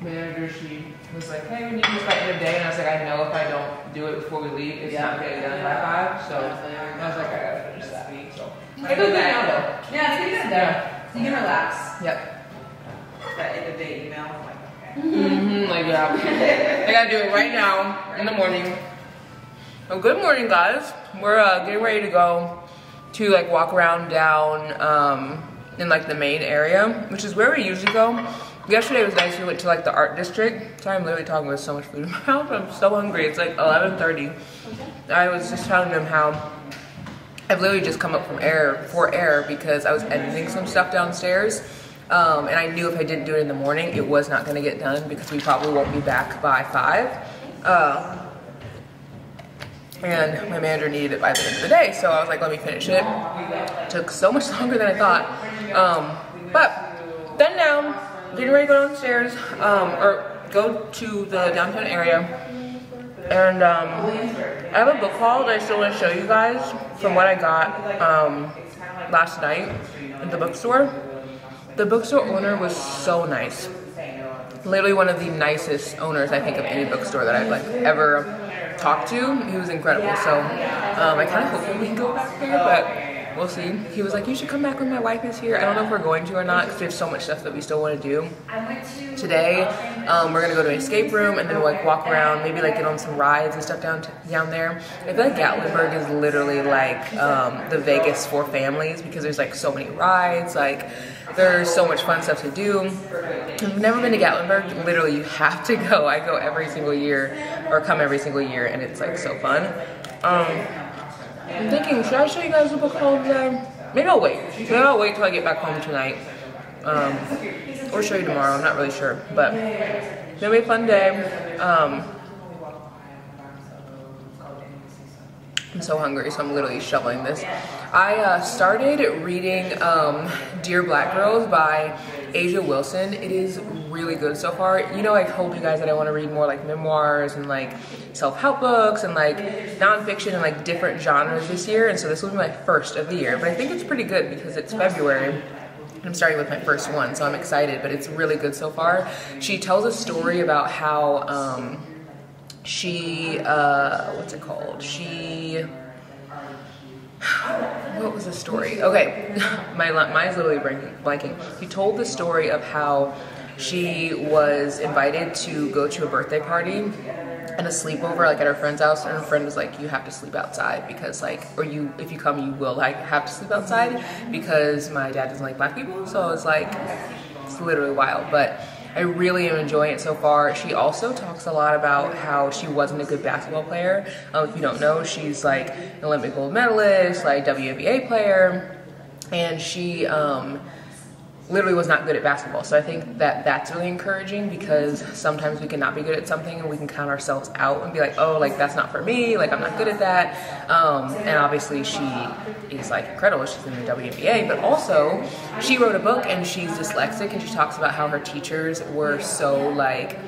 manager, she was like, "Hey, we need this by end of day," and I was like, "I know if I don't do it before we leave, it's not getting done by five. So I was like, "I gotta finish that week." So I feel good now though. Yeah, it's pretty good though. Yeah. So you can relax. Yep. That end of day email. Mm-hmm, like yeah. I gotta do it right now in the morning. Well, good morning, guys. We're uh, getting ready to go to like walk around down um, in like the main area, which is where we usually go. yesterday was nice. We went to like the art district. Sorry, I'm literally talking with so much food in my mouth. I'm so hungry. It's like 11:30. I was just telling them how I've literally just come up from air for air because I was editing some stuff downstairs. Um, and I knew if I didn't do it in the morning, it was not going to get done because we probably won't be back by five. Uh, and my manager needed it by the end of the day, so I was like, let me finish it. Took so much longer than I thought. Um, but done now, getting ready to go downstairs, um, or go to the downtown area. And um, I have a book haul that I still want to show you guys from what I got um, last night at the bookstore. The bookstore owner was so nice. Literally one of the nicest owners I think of any bookstore that I've like ever talked to. He was incredible. So um, I kind of hope we can go back there, but we'll see. He was like, you should come back when my wife is here. I don't know if we're going to or not because there's so much stuff that we still want to do. Today, um, we're gonna go to an escape room and then like walk around, maybe like get on some rides and stuff down down there. I feel like Gatlinburg is literally like um, the Vegas for families because there's like so many rides, like there's so much fun stuff to do. You've never been to Gatlinburg, literally you have to go. I go every single year or come every single year and it's like so fun. Um, I'm thinking, should I show you guys the book haul today? Maybe I'll wait. Maybe I'll wait till I get back home tonight. Um, or show you tomorrow, I'm not really sure. But it'll be a fun day. Um, I'm so hungry, so I'm literally shoveling this. I uh, started reading um, Dear Black Girls by A'ja Wilson. It is really good so far. You know, I told you guys that I want to read more like memoirs and like self-help books and like nonfiction and like different genres this year. And so this will be my first of the year, but I think it's pretty good because it's February. I'm starting with my first one, so I'm excited, but it's really good so far. She tells a story about how um, she, uh, what's it called? She, what was the story? Okay, my mine's literally blanking. She told the story of how she was invited to go to a birthday party and a sleepover like at her friend's house and her friend was like you have to sleep outside because like or you if you come you will like have to sleep outside because my dad doesn't like black people so it's like it's literally wild but I really am enjoying it so far. She also talks a lot about how she wasn't a good basketball player. Um, if you don't know, she's like an Olympic gold medalist, like WNBA player, and she um, literally was not good at basketball. So I think that that's really encouraging because sometimes we cannot be good at something and we can count ourselves out and be like, oh, like that's not for me, like I'm not good at that. Um, and obviously she is like incredible. She's in the WNBA, but also she wrote a book and she's dyslexic and she talks about how her teachers were so like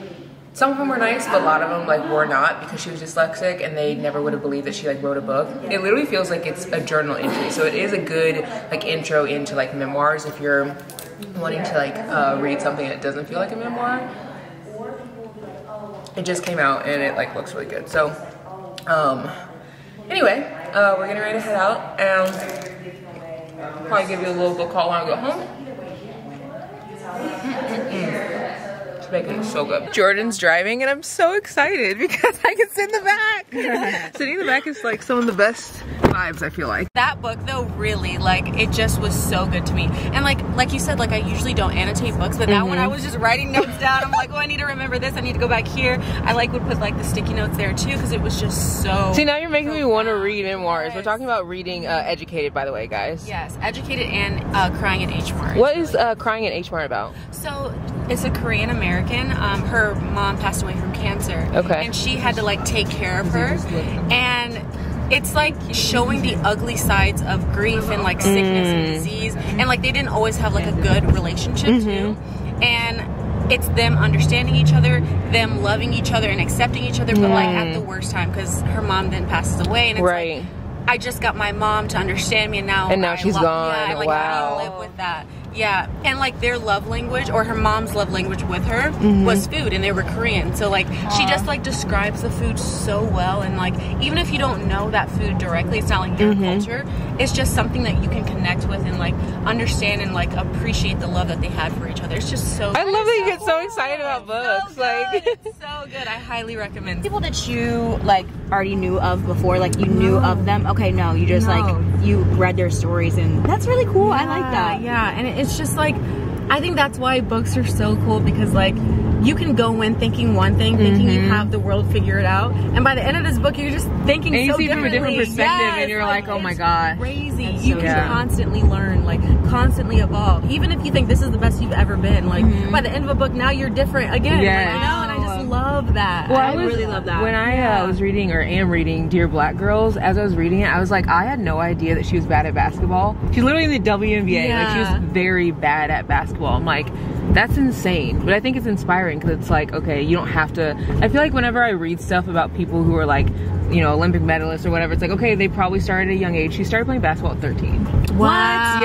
some of them were nice, but a lot of them like were not because she was dyslexic and they never would have believed that she like wrote a book. It literally feels like it's a journal entry. So it is a good like intro into like memoirs if you're wanting to like uh, read something that doesn't feel like a memoir. It just came out and it like looks really good. So um, anyway, uh, we're getting ready to head out and probably give you a little book call when I go home. Mm -mm -mm bacon it so good. Jordan's driving and I'm so excited because I can sit in the back. Sitting in the back is like some of the best vibes I feel like. That book though really like it just was so good to me. And like like you said like I usually don't annotate books but that mm -hmm. one I mm-hmm. was just writing notes down. I'm like oh I need to remember this. I need to go back here. I like would put like the sticky notes there too because it was just so See now you're making so me want to read memoirs. Yes. We're talking about reading uh, Educated by the way guys. Yes, Educated and uh, Crying in H Mart. What is uh, Crying in H Mart about? So it's a Korean American. Um, her mom passed away from cancer. Okay. And she had to like take care of her. And it's like showing the ugly sides of grief and like sickness mm. and disease. And like they didn't always have like a good relationship mm-hmm. too. And it's them understanding each other, them loving each other and accepting each other, but like at the worst time because her mom then passes away. And it's right. like, I just got my mom to understand me and now and now I she's lo- gone. Yeah, like, wow. I live with that. Yeah, and like their love language or her mom's love language with her mm-hmm. was food, and they were Korean. So like Aww. she just like describes the food so well, and like even if you don't know that food directly, it's not like your mm-hmm. culture. It's just something that you can connect with and like understand and like appreciate the love that they had for each other. It's just so. I love that you get so excited about books. So like it's so good. I highly recommend. People that you like already knew of before, like you knew of them. Okay, no, you just no. like you read their stories, and that's really cool. Yeah, I like that. Yeah, and it's just like I think that's why books are so cool because like you can go in thinking one thing, thinking you Mhm. have the world figured out, and by the end of this book, you're just thinking And you so see it from a different perspective, and you're like, oh my god, crazy. That's you so can cool. constantly learn, like constantly evolve. Even if you think this is the best you've ever been, like by the end of a book, now you're different again. Like, Yes. you know, and I just love that. Well, I, I, was, really love that. When I uh, was reading or am reading Dear Black Girls, as I was reading it, I was like, I had no idea that she was bad at basketball. She's literally in the WNBA. Like she was very bad at basketball. I'm like, that's insane. But I think it's inspiring because it's like, okay, you don't have to. I feel like whenever I read stuff about people who are like, you know, Olympic medalists or whatever, it's like, okay, they probably started at a young age. She started playing basketball at 13. Wow.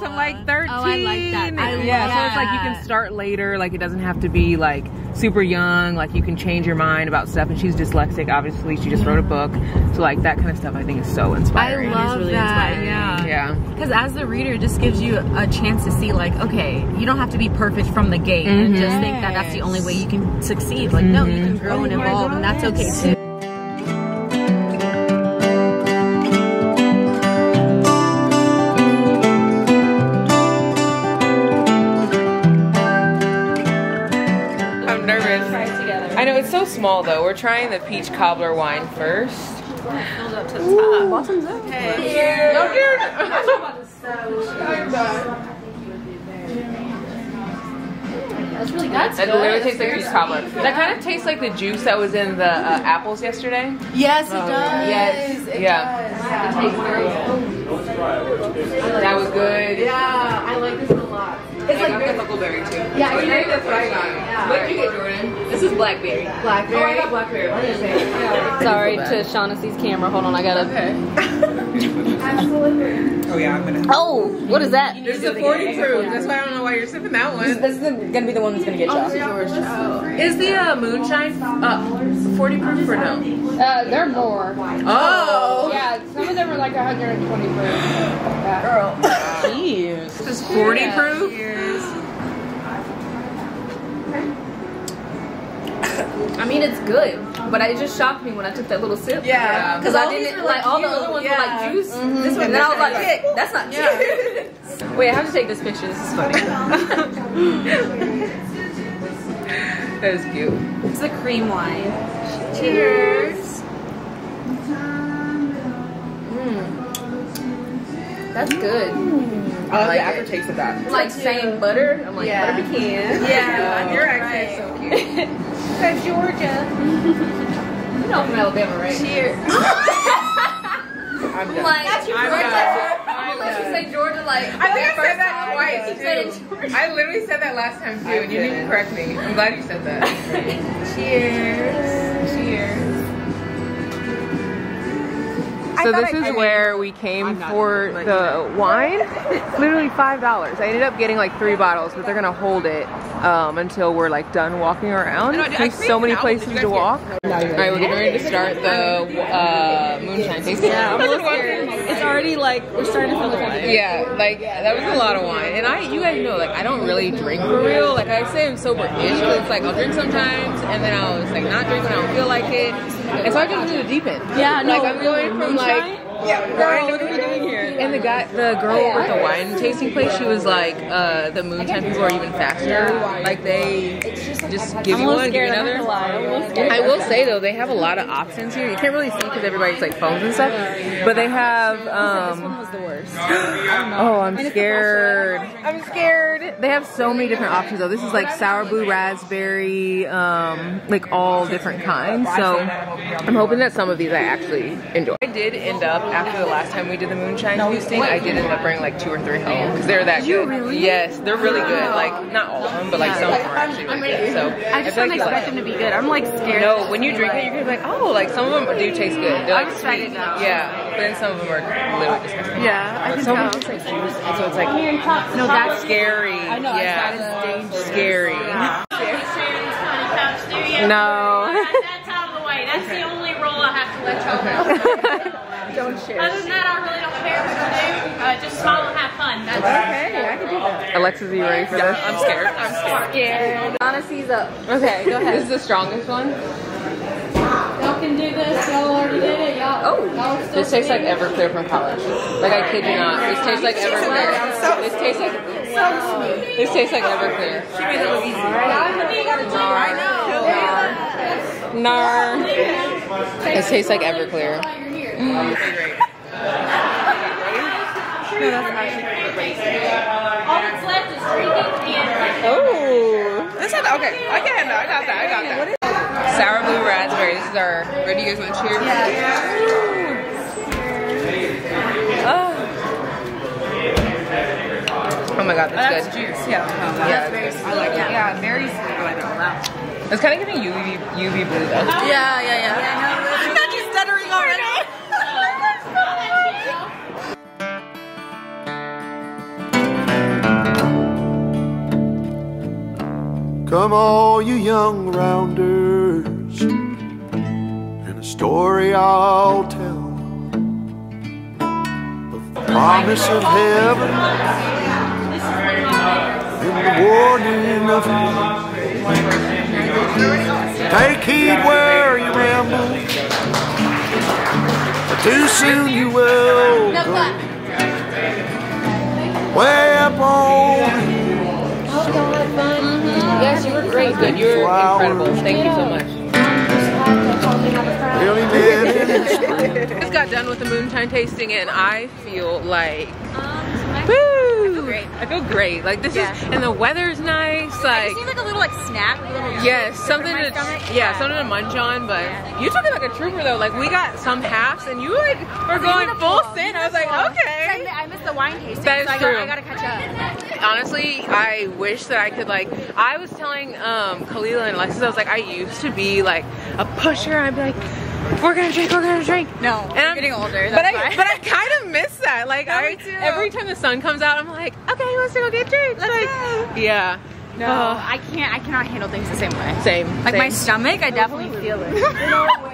Yes, I'm like 13. Oh, I like that. I yeah, love so it's like you can start later. Like it doesn't have to be like super young. Like you can change your mind about stuff. And she's dyslexic, obviously. She just wrote a book. So like that kind of stuff I think is so inspiring. I inspiring. love that. Yeah. Yeah. Because as the reader, it just gives you a chance to see, like, okay, you don't have to be perfect from the gate and just think that that's the only way you can succeed. Like, no, you can mm-hmm. grow and evolve, and that's okay too. Small though. We're trying the peach cobbler wine first. Filled up to the top. Bottoms up. That's really good. That literally tastes like peach cobbler. That kind of tastes like the juice that was in the uh, apples yesterday. Yes, it does. Yes. It yeah. does. It tastes very good. That was good. Yeah, I like this one a lot. It's like the huckleberry too. Yeah, I think that's what I got. Yeah. What did you get, Jordan? This is blackberry. Blackberry. Oh, I got blackberry. What did you say? Sorry to Shawnaci's camera. Hold on, I gotta. Oh yeah, I'm gonna. Oh, what is that? This is a 40 proof. That's why I don't know why you're sipping that one. This is gonna be the one that's gonna get shot. Is the uh, moonshine uh, 40 proof or no? Uh, they're more. Oh. Yeah, some of them are like 120 proof. Yeah. Girl. Jeez. This is 40 Yeah. proof? I mean, it's good, but it just shocked me when I took that little sip. Yeah. because I didn't like all the other ones were like juice. This one, and then I was like, that's not juice. Wait, I have to take this picture. This is funny. That is cute. it's a cream wine. Cheers. Mm. That's good. Mm. I like the aftertaste of that. It's like saying butter. I'm like Yeah. butter pecan. Yeah, your accent is so cute. From Georgia. You know from Alabama, right? Cheers. I'm done. Like, That's your I'm Georgia. done. I'm like, you say Georgia like. I think I said that twice too. I literally said that last time too, and you didn't correct me. I'm glad you said that. Cheers. Cheers. So this is where we came for the wine. Literally five dollars. I ended up getting like three bottles, but they're gonna hold it um, until we're like done walking around. There's so many places to walk. All right, we're getting ready to start the uh, moonshine tasting. Yeah, I'm a little scared. It's already like we're starting to feel the kind Yeah, like that was a lot of wine, and I, you guys know, like I don't really drink for real. Like I say, I'm sober-ish, but it's like I'll drink sometimes, and then I'll just like not drink when I don't feel like it, and so I jump into the deep end. Yeah, no, like I'm going from like. Yeah, wine And the guy, the girl at the wine tasting place, she was like, uh, the moonshine people are even faster. Like they just give I'm you one, give you scared. I'm another. I'm a little scared. I will say though, they have a lot of options here. You can't really see because everybody's like phones and stuff, but they have. Um, This one was the worst. oh, I'm scared. I'm scared. They have so many different options though. This is like sour blue raspberry, um, like all different kinds. So I'm hoping that some of these I actually enjoy. I did end up after the last time we did the moonshine tasting. I did end up bringing like two or three home because they're that good. Yes, they're really good. Like not all of them, but like some of them are actually really good. So I just don't like expect like them to be good. I'm like scared. no, when you drink it, you're gonna be like, oh, like some of them do taste good. They're like I'm excited sweet. now. Yeah, but then some of them are literally disgusting. Yeah, I can some tell. of them taste like juice, and so it's like No, that's scary. I know. Yeah, That is dangerous. scary. No. No. That's out of the way. That's the only rule I have to let y'all know. Don't share. Other than that, I really don't care what you do. Uh, just smile and have fun. That's Okay, I can do that. Alexis, are you ready for this? I'm scared. I'm scared. Scared. Honesty's up. Okay, go ahead. This is the strongest one. Y'all can do this. Y'all already did it. Y'all Oh, this tastes like Everclear from college. Like I kid you not, this tastes like Everclear. This tastes like this tastes like Everclear. Nar. This tastes like Everclear. All Mm. that's left is drinking and Oh, that's not okay. I got that. I got that. I got that. Sour blue raspberry. This is our. Ready? You guys want to cheers? Oh. oh my god, that's, oh, good. juice. Yeah. Yeah, very sweet. I like it. Yeah, very sweet. I like it. Wow. It's kind of giving UV UV blue though. Yeah, yeah, yeah. I'm not just stuttering already. Come all you young rounders And a story I'll tell Of the promise of heaven And the warning of hell Take heed where you ramble or Too soon you will go Way up on Yes, you were great. Good. You were incredible. Thank you so much. Really man Just got done with the moonshine tasting and I feel like um, Woo! Great. I feel great. Like this Yeah. is and the weather's nice. Like It seemed like a little like snack, little Yes, something to stomach. yeah, something to munch on. But you took it like a trooper though. Like we got some halves, and you like were going full send. I was like, okay. I missed the wine tasting, That is so I, true. got, I gotta catch up. Honestly, I wish that I could like. I was telling um Khalilah and Alexis, I was like, I used to be like a pusher. I'd be like, we're gonna drink, we're gonna drink. No, And I'm getting older. But I, why. but I kind of miss that. Like No, I, every time the sun comes out, I'm like, okay, let's go get drinks. Let's like, go. yeah. no, Oh, I can't. I cannot handle things the same way. same. Like same. my stomach, I definitely feel it.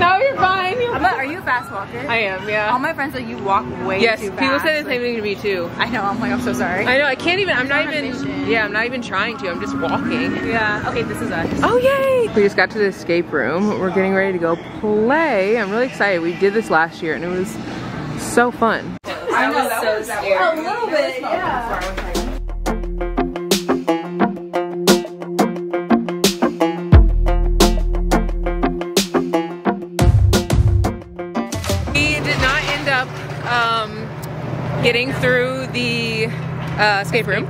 No, you're fine. I'm a, are you a fast walker? I am. Yeah. All my friends say you walk way yes, too fast. Yes, people say the same thing to me too. I know. I'm like, I'm so sorry. I know. I can't even. I'm not not even. efficient. Yeah, I'm not even trying to. I'm just walking. yeah. Okay, this is us. Oh yay! We just got to the escape room. We're getting ready to go play. I'm really excited. We did this last year and it was so fun. I was so scared. A little bit. Yeah. Getting through the uh, escape room.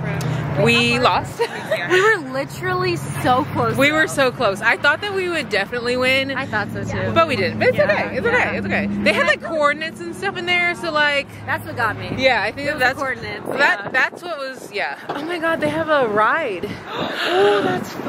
We lost. We were literally so close. we were so close. I thought that we would definitely win. I thought so too. But we didn't. But it's Yeah, okay. It's yeah. okay. It's okay. They had like coordinates and stuff in there, so like That's what got me. yeah, I think It that's coordinates. that yeah. that's what was yeah. Oh my god, they have a ride. Oh, that's fun.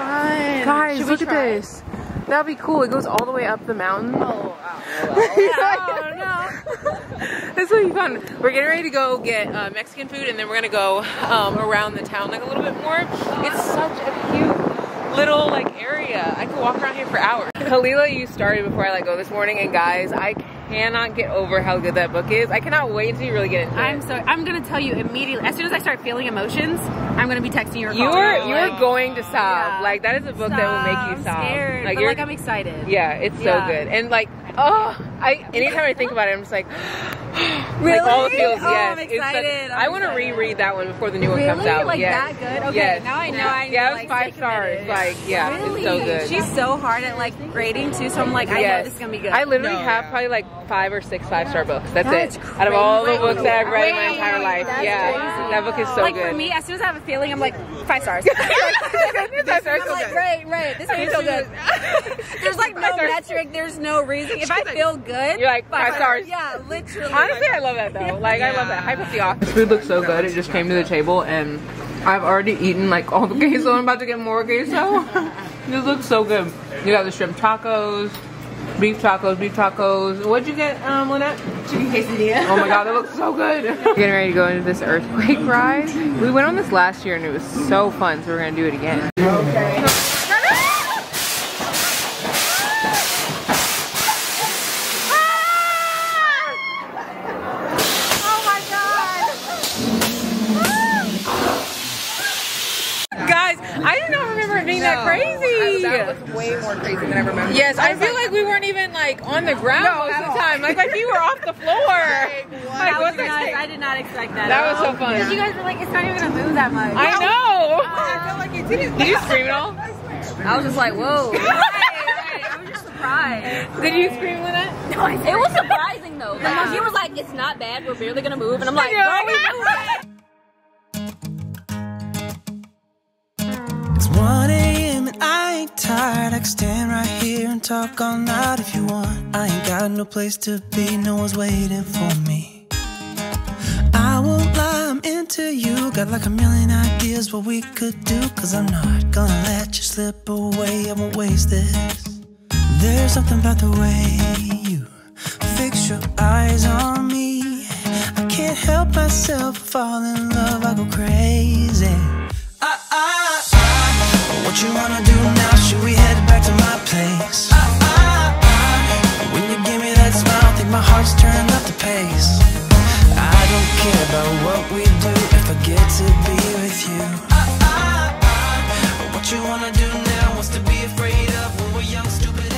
Guys, Should look at this. That'd be cool. It goes all the way up the mountain. Oh, oh no. This will be fun. We're getting ready to go get uh, Mexican food and then we're gonna go um, around the town like a little bit more. It's such a cute little like area. I could walk around here for hours. Khalilah, you started before I let go this morning and guys, I cannot get over how good that book is. I cannot wait until you really get into I'm it. so I'm gonna tell you immediately. As soon as I start feeling emotions, I'm gonna be texting you or you're you. you're like, going to sob. Yeah. Like that is a book that will make you sob. I'm scared, Like but you're like I'm excited. Yeah, it's so good. And like, oh, I anytime I think about it, I'm just like, Really? like all the feels. Oh, yes, I'm such- excited. I'm I want to reread that one before the new one comes out. Like yes. that good? Okay, yes. now I know I Yeah, it was like, five stars. Like, yeah, it's so good. She's so hard at like grading too, so I'm like, I know this is gonna be good. I literally have probably like five or six five star books. That's, That's it. Out of all the books that I've read in my entire life. that's yeah, crazy. that book is so like good. Like for me, as soon as I have a feeling, I'm like five stars. Five stars, I'm like, right, right. This is so good. There's like no metric. There's no reason. If I feel good, You're like, five stars. Yeah, literally. Honestly, I love that though. Like, I love that. Hype up the. This food looks so good. It just came to the table, and I've already eaten like all the queso. I'm about to get more queso. this looks so good. You got the shrimp tacos, beef tacos, beef tacos. What'd you get, um, Lynette? chicken quesadilla. Oh my god, that looks so good. Getting ready to go into this earthquake ride. We went on this last year and it was so fun, so we're gonna do it again. Guys, I do not remember it being that that crazy? That was way more crazy than I remember. Yes, I feel like we weren't even like on the ground No, most of the time. Like, like you were off the floor. Like, That what was the nice. I did not expect that. That was so fun. Because you guys were like, it's not even gonna move that much. I know. I feel like it didn't. Did you scream at all? I was just like, whoa. Right, right. I was just surprised. Did you scream, Lynette? No, I It was surprising though. Like when she was like, "It's not bad. We're barely gonna move," and I'm like, You're we moving." It's 1 a.m. and I ain't tired. I can stand right here and talk all night if you want. I ain't got no place to be, no one's waiting for me. I won't lie, I'm into you. Got like a million ideas what we could do. Cause I'm not gonna let you slip away, I won't waste this. There's something about the way you fix your eyes on me. I can't help myself, fall in love, I go crazy. What you wanna do now? Should we head back to my place? Ah, ah, ah. When you give me that smile, think my heart's turning up the pace. I don't care about what we do if I get to be with you. What you wanna do now? What's to be afraid of when we're young, stupid?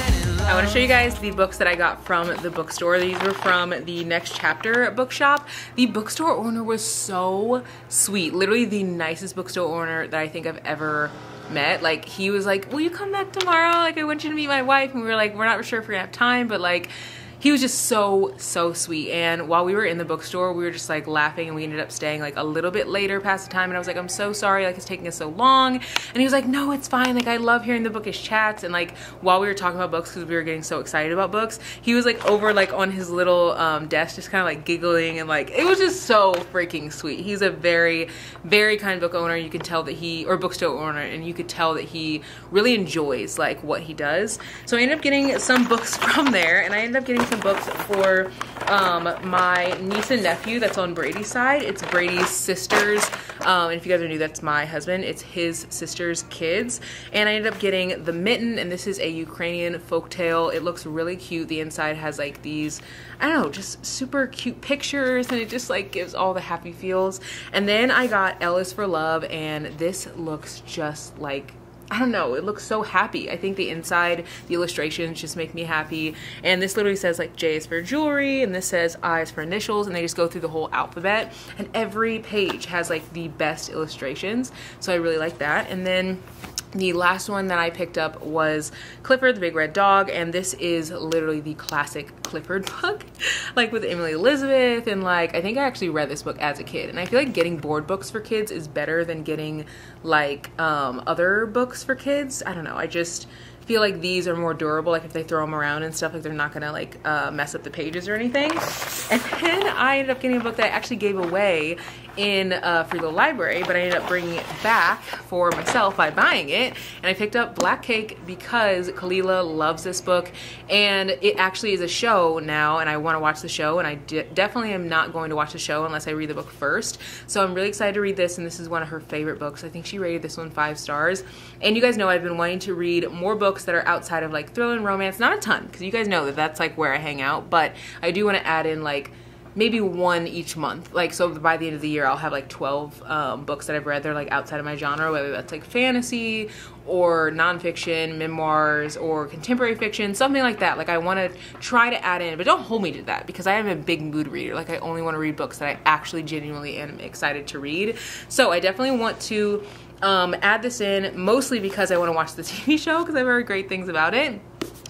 I want to show you guys the books that I got from the bookstore. These were from the Next Chapter bookshop. The bookstore owner was so sweet. Literally the nicest bookstore owner that I think I've ever met. Like he was like, "Will you come back tomorrow? Like I want you to meet my wife." And we were like, "We're not sure if we're gonna have time, but like." He was just so so sweet. And while we were in the bookstore we were just like laughing and we ended up staying like a little bit later past the time. And i was like i'm so sorry like it's taking us so long. And he was like no it's fine. Like i love hearing the bookish chats. And like while we were talking about books because we were getting so excited about books he was like over like on his little um, desk just kind of like giggling and like it was just so freaking sweet. He's a very very kind book owner. You can tell that he or bookstore owner and you could tell that he really enjoys like what he does. So i ended up getting some books from there and i ended up getting some books for um, my niece and nephew that's on Brady's side. It's Brady's sisters. Um, and if you guys are new, that's my husband. It's his sister's kids. And I ended up getting The Mitten, and this is a Ukrainian folktale. It looks really cute. The inside has like these, I don't know, just super cute pictures, and it just like gives all the happy feels. And then I got L is for Love, and this looks just like I don't know, it looks so happy. I think the inside, the illustrations just make me happy. And this literally says like J is for jewelry, and this says I is for initials, and they just go through the whole alphabet. And every page has like the best illustrations. So I really like that. And then the last one that I picked up was Clifford the Big Red Dog, and this is literally the classic Clifford book, like with Emily Elizabeth. And like, I think I actually read this book as a kid, and I feel like getting board books for kids is better than getting like um, other books for kids. I don't know, I just feel like these are more durable. Like if they throw them around and stuff like they're not gonna like uh, mess up the pages or anything. And then i ended up getting a book that i actually gave away in uh, for the library but i ended up bringing it back for myself by buying it. And i picked up black cake because Khalilah loves this book. And it actually is a show now and i want to watch the show and i de- definitely am not going to watch the show unless i read the book first. So i'm really excited to read this and this is one of her favorite books. I think she rated this one five stars. And you guys know i've been wanting to read more books that are outside of like thriller and romance. Not a ton because you guys know that that's like where i hang out but i do want to add in like maybe one each month. Like so by the end of the year i'll have like 12 um, books that i've read they're like outside of my genre whether that's like fantasy or nonfiction memoirs or contemporary fiction something like that. Like i want to try to add in but don't hold me to that because i am a big mood reader. Like i only want to read books that i actually genuinely am excited to read. So i definitely want to um, add this in mostly because i want to watch the tv show because i've heard great things about it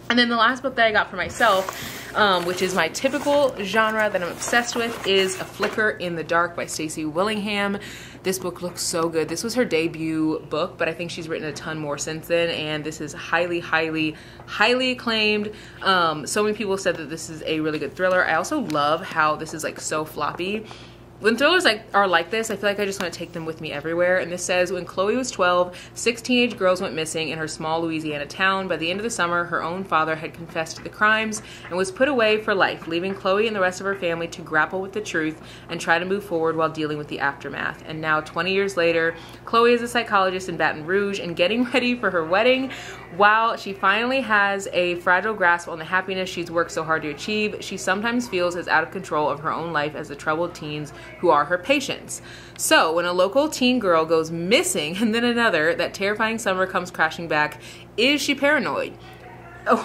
and then the last book that I got for myself, um, which is my typical genre that I'm obsessed with, is A Flicker in the Dark by Stacy Willingham. This book looks so good. This was her debut book, but I think she's written a ton more since then, and this is highly, highly, highly acclaimed. Um, so many people said that this is a really good thriller. I also love how this is like so floppy when thrillers like are like this, I feel like I just want to take them with me everywhere. And this says when Chloe was 12, six teenage girls went missing in her small Louisiana town. By the end of the summer, her own father had confessed to the crimes and was put away for life, leaving Chloe and the rest of her family to grapple with the truth and try to move forward while dealing with the aftermath. And now, 20 years later, Chloe is a psychologist in Baton Rouge and getting ready for her wedding. While she finally has a fragile grasp on the happiness she's worked so hard to achieve, she sometimes feels as out of control of her own life as the troubled teens who are her patients. So, when a local teen girl goes missing and then another, that terrifying summer comes crashing back, is she paranoid?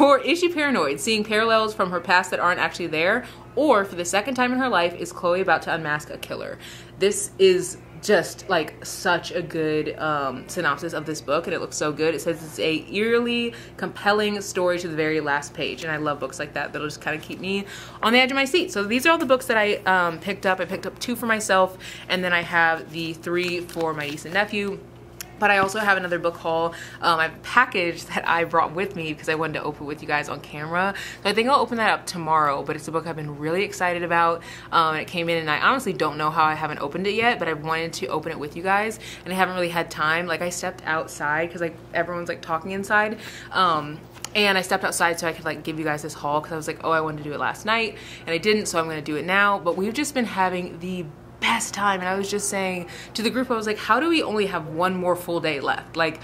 Or is she paranoid, seeing parallels from her past that aren't actually there? Or for the second time in her life, is Chloe about to unmask a killer? This is just like such a good um, synopsis of this book and it looks so good. It says it's a eerily compelling story to the very last page and i love books like that that'll just kind of keep me on the edge of my seat. So these are all the books that i um, picked up. I picked up two for myself and then i have the three for my niece and nephew but I also have another book haul. Um, I have a package that I brought with me because I wanted to open with you guys on camera. So I think I'll open that up tomorrow, but it's a book I've been really excited about. Um, it came in and I honestly don't know how I haven't opened it yet, but I wanted to open it with you guys and I haven't really had time. Like I stepped outside because like everyone's like talking inside. Um, and I stepped outside so I could like give you guys this haul because I was like, oh, I wanted to do it last night and I didn't, so I'm gonna do it now. But we've just been having the best time. And I was just saying to the group I was like how do we only have one more full day left? Like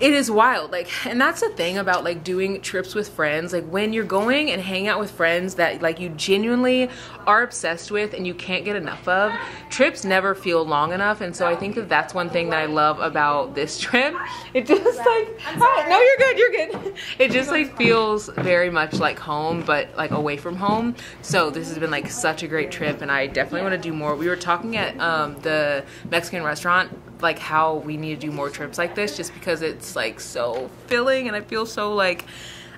it is wild like and that's the thing about like doing trips with friends like when you're going and hang out with friends that like you genuinely are obsessed with and you can't get enough of trips never feel long enough and so i think that that's one thing that i love about this trip. It just like hi, no you're good you're good. It just like feels very much like home but like away from home. So this has been like such a great trip and i definitely want to do more. We were talking at um, the mexican restaurant like how we need to do more trips like this just because it's like so filling and I feel so like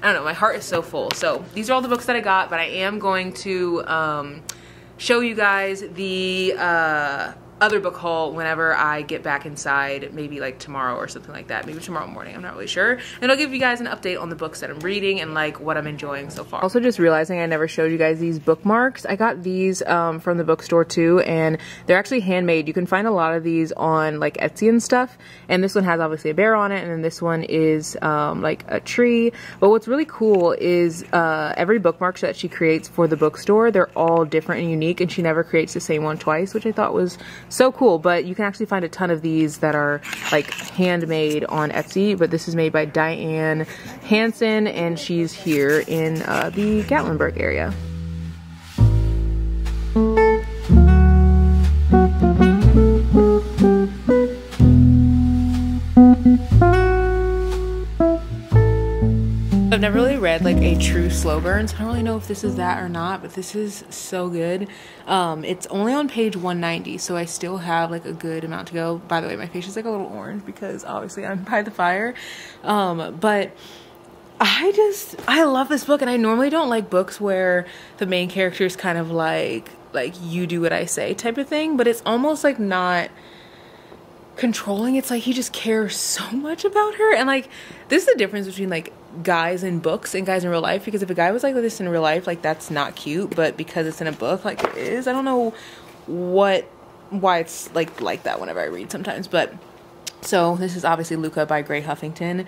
I don't know my heart is so full. So these are all the books that I got but I am going to um, show you guys the uh, other book haul whenever I get back inside, maybe like tomorrow or something like that. Maybe tomorrow morning, I'm not really sure. And I'll give you guys an update on the books that I'm reading and like what I'm enjoying so far. Also just realizing I never showed you guys these bookmarks. I got these um, from the bookstore too and they're actually handmade. You can find a lot of these on like Etsy and stuff. And this one has obviously a bear on it and then this one is um, like a tree. But what's really cool is uh, every bookmark that she creates for the bookstore, they're all different and unique and she never creates the same one twice, which I thought was so cool but you can actually find a ton of these that are like handmade on Etsy but this is made by Diane Hanson and she's here in uh, the Gatlinburg area I've never really read like a true slow burn, so I don't really know if this is that or not, but this is so good. Um, it's only on page 190, so I still have like a good amount to go. By the way, my face is like a little orange because obviously I'm by the fire. Um, but I just, I love this book, and I normally don't like books where the main character is kind of like, like you do what I say type of thing, but it's almost like not controlling it's like he just cares so much about her and like this is the difference between like guys in books and guys in real life because if a guy was like this in real life like that's not cute but because it's in a book like it is i don't know what why it's like like that whenever i read sometimes but so this is obviously luca by gray huffington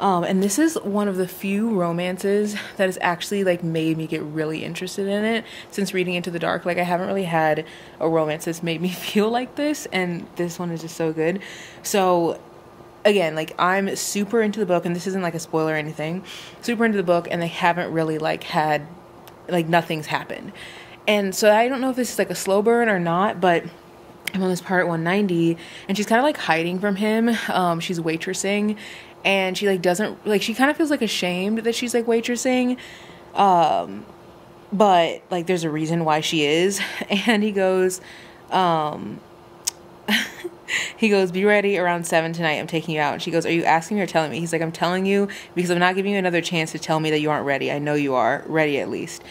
um, and this is one of the few romances that has actually like made me get really interested in it since reading Into the Dark. Like I haven't really had a romance that's made me feel like this, and this one is just so good. So again, like I'm super into the book, and this isn't like a spoiler or anything. Super into the book, and they haven't really like had like nothing's happened, and so I don't know if this is like a slow burn or not, but. I'm on this part 190 and she's kind of like hiding from him. Um, she's waitressing and she like doesn't like she kind of feels like ashamed that she's like waitressing. Um, but like there's a reason why she is. And he goes, um, he goes, Be ready around seven tonight. I'm taking you out. And she goes, Are you asking me or telling me? He's like, I'm telling you because I'm not giving you another chance to tell me that you aren't ready. I know you are. Ready at least.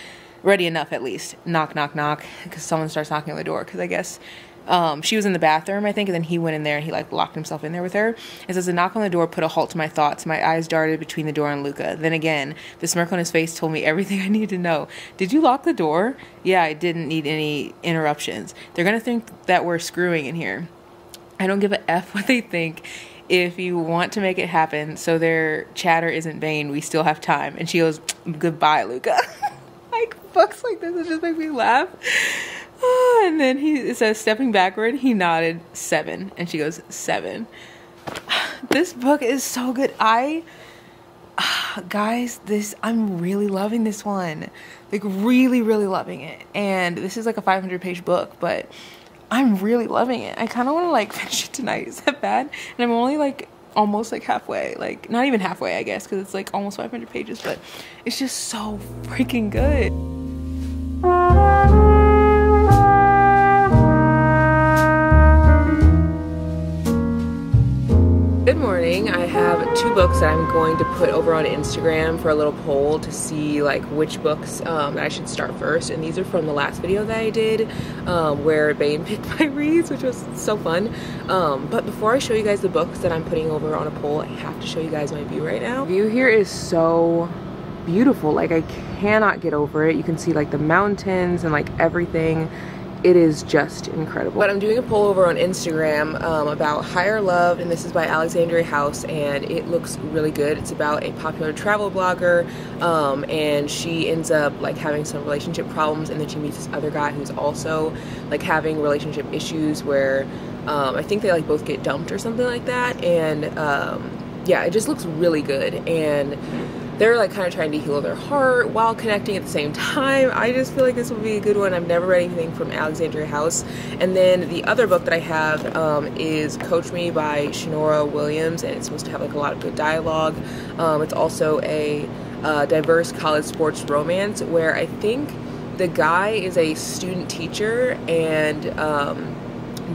Ready enough at least. Knock, knock, knock. Because someone starts knocking on the door. Because I guess um, she was in the bathroom, I think, and then he went in there and he like locked himself in there with her. It says a knock on the door put a halt to my thoughts. My eyes darted between the door and Luca. Then again, the smirk on his face told me everything I needed to know. Did you lock the door? Yeah, I didn't need any interruptions. They're gonna think that we're screwing in here. I don't give a f what they think. If you want to make it happen, so their chatter isn't vain, we still have time. And she goes, "Goodbye, Luca." like books like this, it just make me laugh. and then he says, stepping backward, he nodded seven. And she goes, seven. This book is so good. I guys, this I'm really loving this one. Like really really loving it. And this is like a 500 page book, but I'm really loving it. I kind of want to like finish it tonight. Is that bad? And I'm only like almost like halfway. Like not even halfway, I guess, cuz it's like almost 500 pages, but it's just so freaking good. Good morning. I have two books that I'm going to put over on Instagram for a little poll to see like which books um, that I should start first. And these are from the last video that I did um, where Bane picked my reads, which was so fun. Um, but before I show you guys the books that I'm putting over on a poll, I have to show you guys my view right now. The view here is so beautiful. Like I cannot get over it. You can see like the mountains and like everything it is just incredible. But I'm doing a poll over on Instagram um, about Higher Love, and this is by Alexandria House, and it looks really good. It's about a popular travel blogger, um, and she ends up like having some relationship problems, and then she meets this other guy who's also like having relationship issues where um, I think they like both get dumped or something like that, and um, yeah, it just looks really good and they're like kind of trying to heal their heart while connecting at the same time. I just feel like this would be a good one. I've never read anything from Alexandria House. And then the other book that I have um, is Coach Me by Shanora Williams, and it's supposed to have like a lot of good dialogue. Um, it's also a uh, diverse college sports romance where I think the guy is a student teacher and um,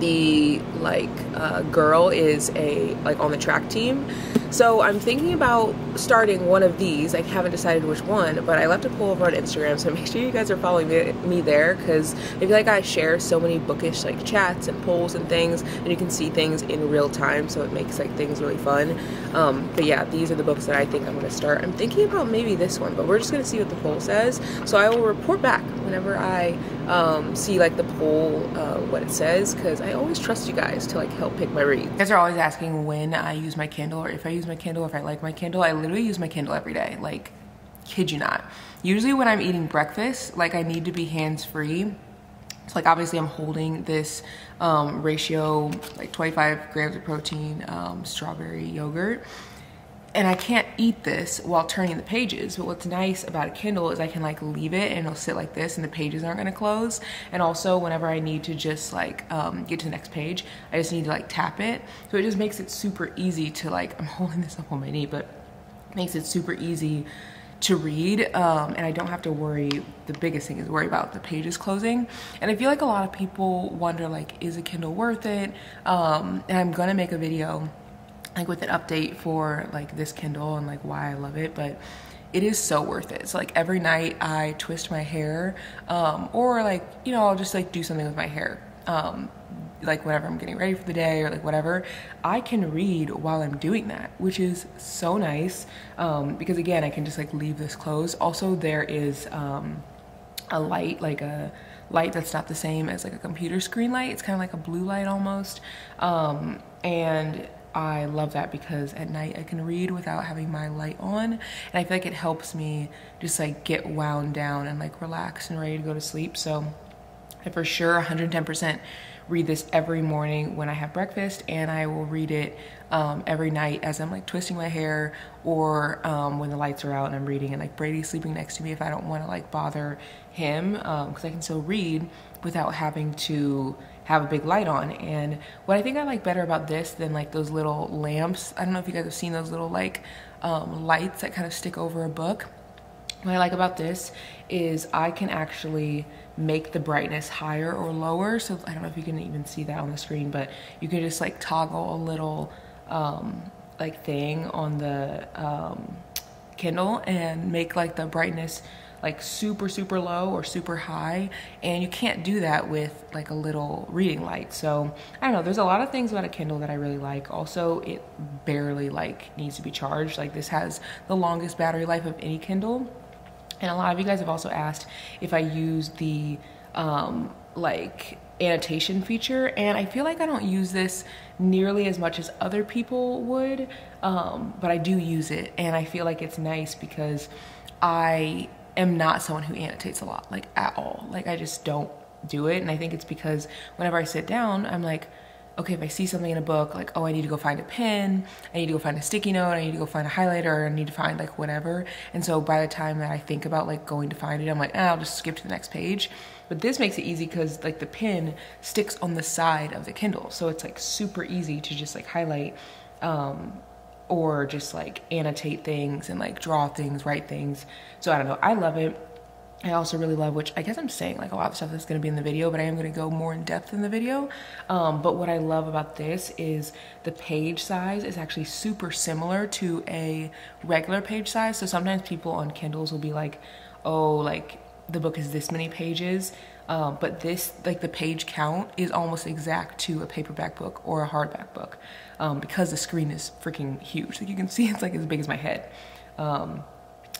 the like uh, girl is a like on the track team so I'm thinking about starting one of these. I haven't decided which one, but I left a poll over on Instagram, so make sure you guys are following me, me there because I feel like I share so many bookish like chats and polls and things, and you can see things in real time, so it makes like things really fun. Um, but yeah, these are the books that I think I'm gonna start. I'm thinking about maybe this one, but we're just gonna see what the poll says. So I will report back whenever I um, see like the poll, uh, what it says, because I always trust you guys to like help pick my reads. You guys are always asking when I use my Kindle or if I use my Kindle, if I like my Kindle. I literally use my Kindle every day, like kid you not. Usually when I'm eating breakfast, like I need to be hands-free. So like obviously I'm holding this um, ratio, like 25 grams of protein, um, strawberry yogurt and I can't eat this while turning the pages. But what's nice about a Kindle is I can like leave it and it'll sit like this and the pages aren't gonna close. And also whenever I need to just like um, get to the next page, I just need to like tap it. So it just makes it super easy to like, I'm holding this up on my knee, but makes it super easy to read um, and I don't have to worry, the biggest thing is worry about the pages closing. And I feel like a lot of people wonder like, is a Kindle worth it? Um, and I'm gonna make a video like with an update for like this Kindle and like why I love it, but it is so worth it. So like every night I twist my hair, um, or like, you know, I'll just like do something with my hair. Um, like whenever I'm getting ready for the day or like whatever, I can read while I'm doing that, which is so nice. Um, because again, I can just like leave this closed. Also, there is um, a light, like a light that's not the same as like a computer screen light. It's kind of like a blue light almost. Um, and I love that because at night I can read without having my light on and I feel like it helps me just like get wound down and like relax and ready to go to sleep. So I for sure 110% read this every morning when I have breakfast and I will read it um, every night as I'm like twisting my hair or um, when the lights are out and I'm reading and like Brady's sleeping next to me if I don't want to like bother him because um, I can still read without having to have a big light on. And what I think I like better about this than like those little lamps, I don't know if you guys have seen those little like um, lights that kind of stick over a book. What I like about this is I can actually make the brightness higher or lower. So I don't know if you can even see that on the screen, but you can just like toggle a little um, like thing on the um, Kindle and make like the brightness like super super low or super high and you can't do that with like a little reading light. So I don't know there's a lot of things about a Kindle that I really like. Also it barely like needs to be charged. Like this has the longest battery life of any Kindle. And a lot of you guys have also asked if I use the um, like annotation feature and I feel like I don't use this nearly as much as other people would um, but I do use it and I feel like it's nice because I am not someone who annotates a lot, like at all. Like I just don't do it. And I think it's because whenever I sit down, I'm like, okay, if I see something in a book, like, oh, I need to go find a pen, I need to go find a sticky note, I need to go find a highlighter, I need to find like whatever. And so by the time that I think about like going to find it, I'm like, ah, I'll just skip to the next page. But this makes it easy because like the pin sticks on the side of the Kindle. So it's like super easy to just like highlight um, or just like annotate things and like draw things, write things. So I don't know, I love it. I also really love, which I guess I'm saying like a lot of stuff that's gonna be in the video, but I am gonna go more in depth in the video. Um, but what I love about this is the page size is actually super similar to a regular page size. So sometimes people on Kindles will be like, oh, like the book is this many pages. Um, but this, like the page count is almost exact to a paperback book or a hardback book um, because the screen is freaking huge. Like you can see it's like as big as my head. Um,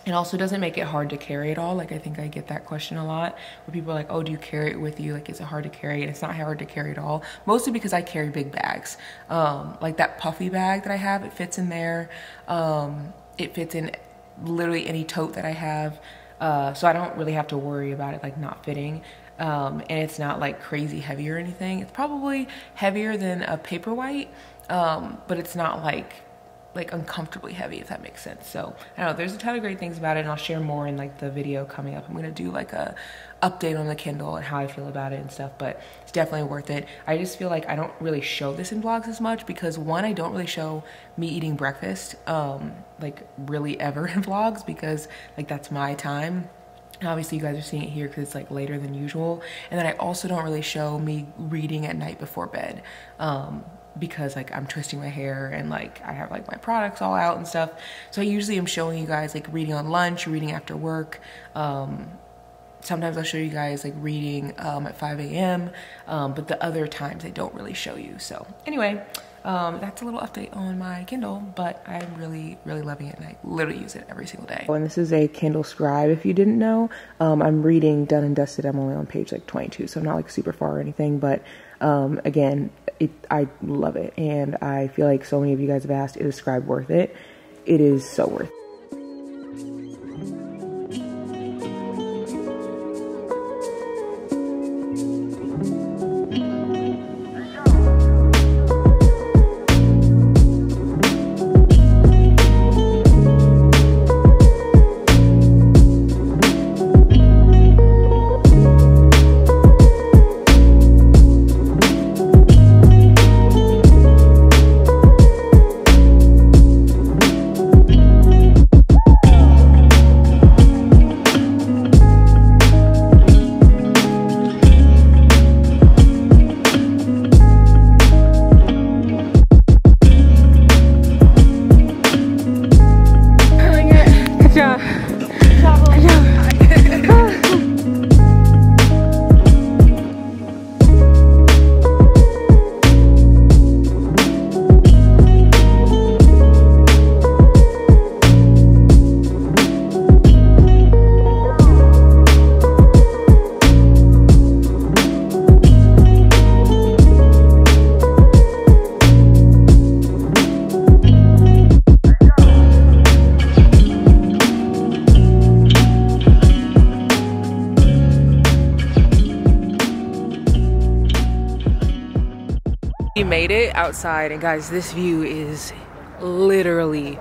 it also doesn't make it hard to carry at all. Like I think I get that question a lot where people are like, oh, do you carry it with you? Like, is it hard to carry? And it's not hard to carry at all. Mostly because I carry big bags. Um, like that puffy bag that I have, it fits in there. Um, it fits in literally any tote that I have. Uh, so I don't really have to worry about it like not fitting. Um, and it's not like crazy heavy or anything. It's probably heavier than a Paperwhite, um, but it's not like like uncomfortably heavy if that makes sense. So i don't know there's a ton of great things about it and i'll share more in like the video coming up. I'm gonna do like a update on the kindle and how i feel about it and stuff but it's definitely worth it. I just feel like i don't really show this in vlogs as much because one i don't really show me eating breakfast um like really ever in vlogs because like that's my time. Obviously you guys are seeing it here because it's like later than usual. And then i also don't really show me reading at night before bed. Um because like I'm twisting my hair and like I have like my products all out and stuff. So I usually am showing you guys like reading on lunch, reading after work. Um, sometimes I'll show you guys like reading um, at 5 a.m. Um, but the other times I don't really show you. So anyway, um, that's a little update on my Kindle, but I'm really, really loving it and I literally use it every single day. Oh, and this is a Kindle Scribe if you didn't know. Um, I'm reading Done and Dusted. I'm only on page like 22, so I'm not like super far or anything, but um, again, it, I love it. And I feel like so many of you guys have asked, is Scribe worth it? It is so worth it. Outside and guys this view is literally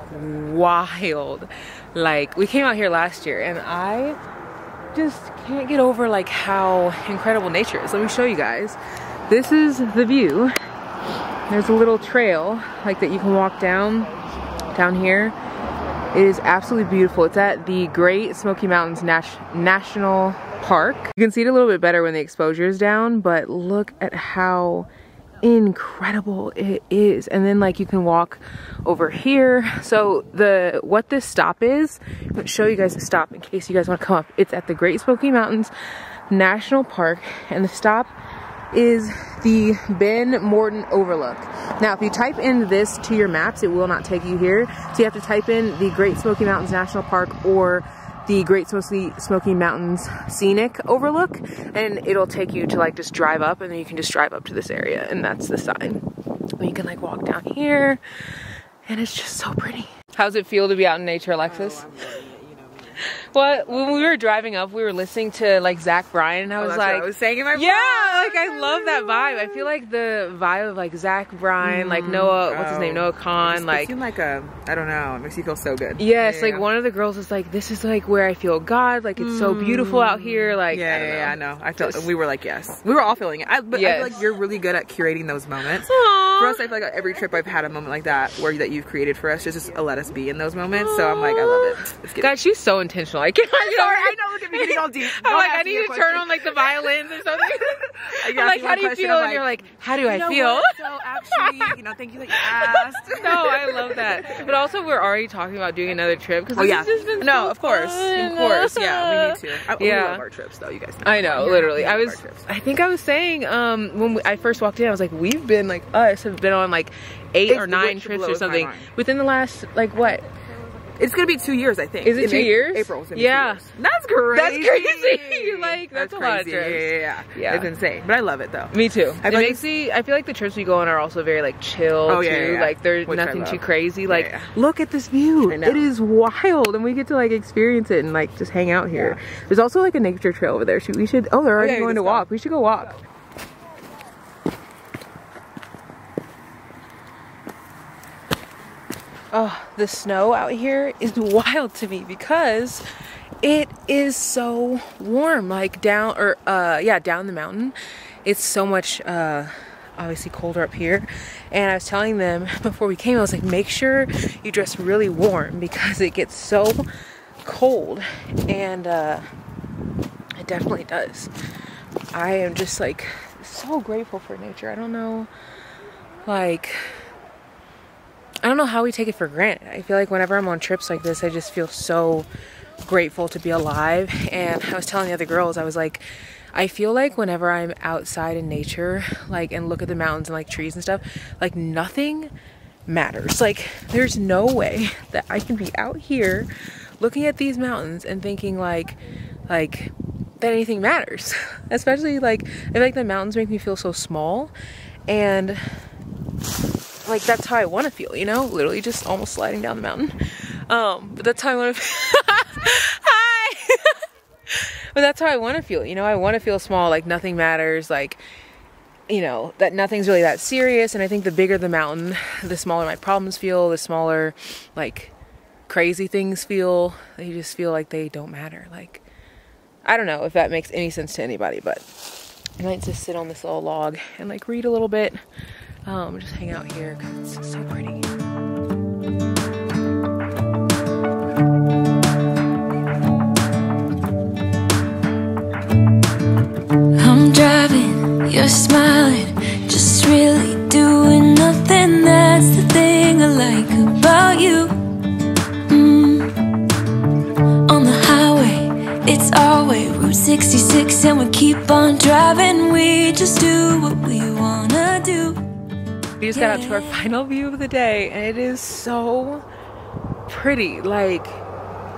wild. Like we came out here last year and I just can't get over like how incredible nature is. Let me show you guys. This is the view. There's a little trail like that you can walk down down here. It is absolutely beautiful. It's at the Great Smoky Mountains National Park. You can see it a little bit better when the exposure is down but look at how incredible it is. And then like you can walk over here. So the what this stop is i'm to show you guys the stop in case you guys want to come up. It's at the great smoky mountains national park. And the stop is the ben morton overlook. Now if you type in this to your maps it will not take you here. So you have to type in the great smoky mountains national park or the Great Smoky, Smoky Mountains Scenic Overlook and it'll take you to like just drive up and then you can just drive up to this area and that's the sign. You can like walk down here and it's just so pretty. How's it feel to be out in nature, Alexis? Well, when we were driving up, we were listening to like Zach Bryan, and I oh, was Oh, what like, I was saying in my yeah, like I love that vibe. I feel like the vibe of like Zach Bryan, like mm, Noah, oh. what's his name, Noah Kahan, like. seemed like a I don't know. It makes you feel so good. Yes, Yeah, like yeah. one of the girls is like, "This is like where I feel God. Like it's so beautiful out here. Mm. Like yeah, I yeah, know. yeah, I know. I felt we were like yes, we were all feeling it. I, but I feel like you're really good at curating those moments. Aw. For us, I feel like every trip I've had a moment like that where that you've created for us just, just let us be in those moments. So I'm like, I love it. God, she's so intentional. I can't. I'm sorry, I know. At me getting all deep. I'm Don't like, I need to question. turn on like the violins or something. I'm like, how do you feel? I'm And you're like, like, how do I feel? what? So actually, you know, thank you that you asked. no, I love that. But also, we're already talking about doing another trip because Oh yeah, just been no, so of course, fun. of course, yeah, we need to. I, We Yeah. love our trips, though. You guys. Know. I know, Yeah, literally. I was. I think I was saying, um, when we, I first walked in, I was like, we've been like us have been on like eight It's- or nine trips or something within the last like what? It's gonna be two years, I think. Is it In two Ap- years? April. It's gonna be Yeah. two years. That's crazy. That's crazy. Like, that's a lot of crazy. trips. Yeah, yeah, yeah, Yeah. It's insane, but I love it though. Me too. I it feel like makes me. I feel like the trips we go on are also very like chill Oh, too. yeah, yeah, yeah. Like there's Which nothing too crazy. Like look at this view. I know. It is wild, and we get to like experience it and like just hang out here. There's also like a nature trail over there. Should we should? Oh, they're already going to go. walk. We should go walk. Oh, the snow out here is wild to me because it is so warm. Like down or uh yeah, down the mountain. It's so much uh obviously colder up here. And I was telling them before we came, I was like, make sure you dress really warm because it gets so cold. And uh it definitely does. I am just like so grateful for nature. I don't know like I don't know how we take it for granted. I feel like whenever I'm on trips like this, I just feel so grateful to be alive. And I was telling the other girls, I was like, I feel like whenever I'm outside in nature, like, and look at the mountains and like trees and stuff, like nothing matters. Like, there's no way that I can be out here looking at these mountains and thinking like, like, that anything matters. Especially like, I feel like the mountains make me feel so small. And like that's how I want to feel, you know, literally just almost sliding down the mountain. Um, but that's how I want to. Hi. but that's how I want to feel, you know. I want to feel small, like nothing matters, like you know that nothing's really that serious. And I think the bigger the mountain, the smaller my problems feel. The smaller, like crazy things feel. They just feel like they don't matter. Like I don't know if that makes any sense to anybody, but I might just sit on this little log and like read a little bit. Um, just hang out here because it's so pretty. I'm driving, you're smiling, just really doing nothing. That's the thing I like about you. Mm. On the highway, it's our way, Route 66, and we keep on driving. We just do what we wanna do. We just got out to our final view of the day, and it is so pretty. Like,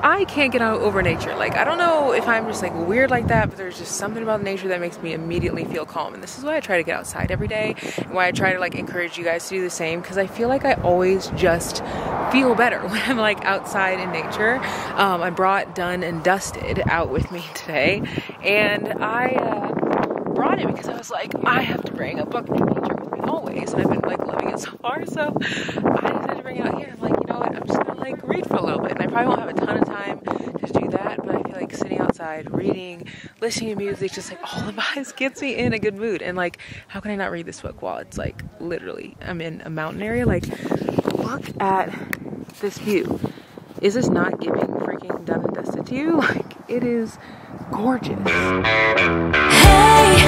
I can't get out over nature. Like, I don't know if I'm just like weird like that, but there's just something about nature that makes me immediately feel calm. And this is why I try to get outside every day, and why I try to like encourage you guys to do the same, because I feel like I always just feel better when I'm like outside in nature. Um, I brought Done and Dusted out with me today, and I uh, brought it because I was like, I have to bring a book in nature with me always, I've been like loving it so far. So I decided to bring it out here. I'm like, you know what? I'm just gonna like read for a little bit, and I probably won't have a ton of time to do that, but I feel like sitting outside, reading, listening to music, just like all the vibes gets me in a good mood. And like, how can I not read this book while it's like literally I'm in a mountain area? Like, look at this view. Is this not giving freaking done and dusted to you? Like, it is gorgeous. Hey,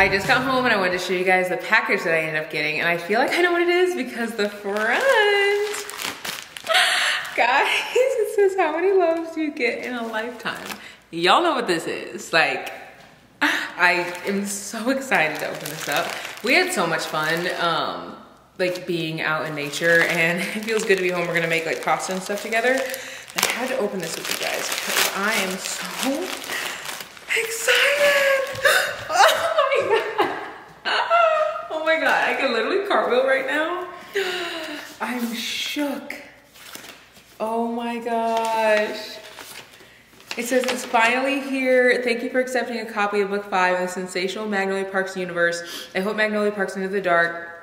I just got home and I wanted to show you guys the package that I ended up getting and I feel like I know what it is because the front, guys, it says how many loves you get in a lifetime. Y'all know what this is. Like, I am so excited to open this up. We had so much fun, um, like being out in nature and it feels good to be home. We're gonna make like pasta and stuff together. I had to open this with you guys because I am so excited. Oh my God. Oh my God, I can literally cartwheel right now. I'm shook. Oh my gosh. It says it's finally here. Thank you for accepting a copy of book five in the sensational Magnolia Parks universe. I hope Magnolia Parks Into the Dark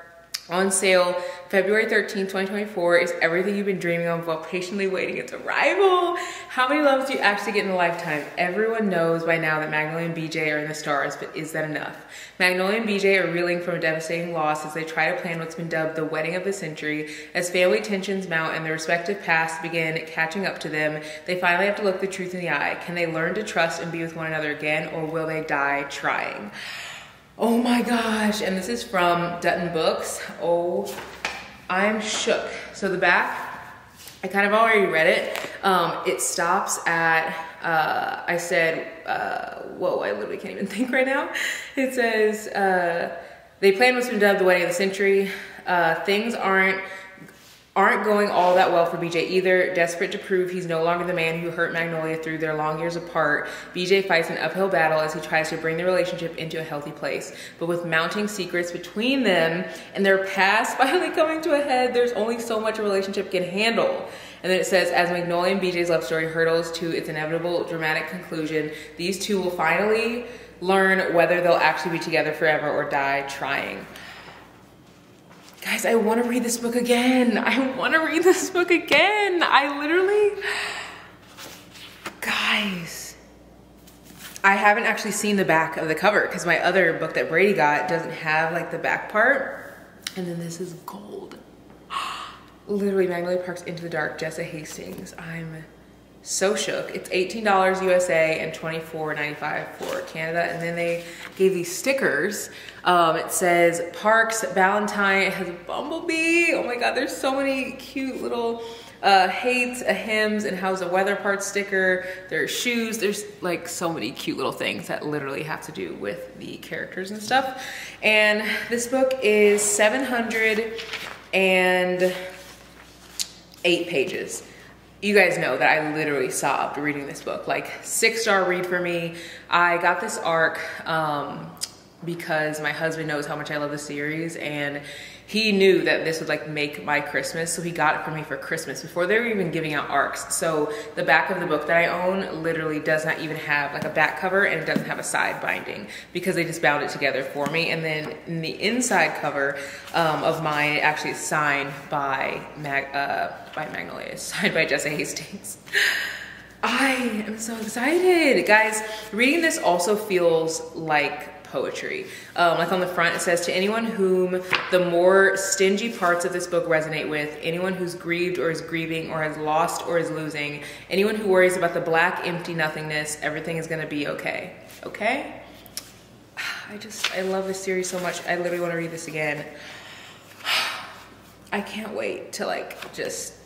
on sale February 13, 2024 is everything you've been dreaming of while patiently waiting its arrival. How many loves do you actually get in a lifetime? Everyone knows by now that Magnolia and BJ are in the stars, but is that enough? Magnolia and BJ are reeling from a devastating loss as they try to plan what's been dubbed the wedding of the century. As family tensions mount and their respective pasts begin catching up to them, they finally have to look the truth in the eye. Can they learn to trust and be with one another again, or will they die trying? Oh my gosh, and this is from Dutton Books. Oh, I'm shook. So the back, I kind of already read it. Um, it stops at, uh, I said, uh, whoa, I literally can't even think right now. It says, uh, they plan what's been dubbed the wedding of the century. Uh, things aren't aren't going all that well for BJ either. Desperate to prove he's no longer the man who hurt Magnolia through their long years apart, BJ fights an uphill battle as he tries to bring the relationship into a healthy place. But with mounting secrets between them and their past finally coming to a head, there's only so much a relationship can handle. And then it says, as Magnolia and BJ's love story hurtles to its inevitable dramatic conclusion, these two will finally learn whether they'll actually be together forever or die trying. Guys, I want to read this book again. I want to read this book again. I literally, guys, I haven't actually seen the back of the cover because my other book that Brady got doesn't have like the back part. And then this is gold. literally, Magnolia Parks Into the Dark, Jessa Hastings. I'm so shook. It's $18 USA and $24.95 for Canada. And then they gave these stickers. Um, it says Parks Ballentine. It has a bumblebee. Oh my God, there's so many cute little uh, hates, a hymns, and how's a weather part sticker. There's shoes. There's like so many cute little things that literally have to do with the characters and stuff. And this book is 708 pages you guys know that I literally sobbed reading this book. Like six star read for me. I got this arc um, because my husband knows how much I love the series and he knew that this would like make my Christmas. So he got it for me for Christmas before they were even giving out arcs. So the back of the book that I own literally does not even have like a back cover and it doesn't have a side binding because they just bound it together for me. And then in the inside cover um, of mine, it actually is signed by Mag, uh, by Magnolia, signed by Jessa Hastings. I am so excited. Guys, reading this also feels like poetry. Um, like on the front, it says, To anyone whom the more stingy parts of this book resonate with, anyone who's grieved or is grieving or has lost or is losing, anyone who worries about the black, empty nothingness, everything is gonna be okay. Okay? I just, I love this series so much. I literally wanna read this again. I can't wait to like just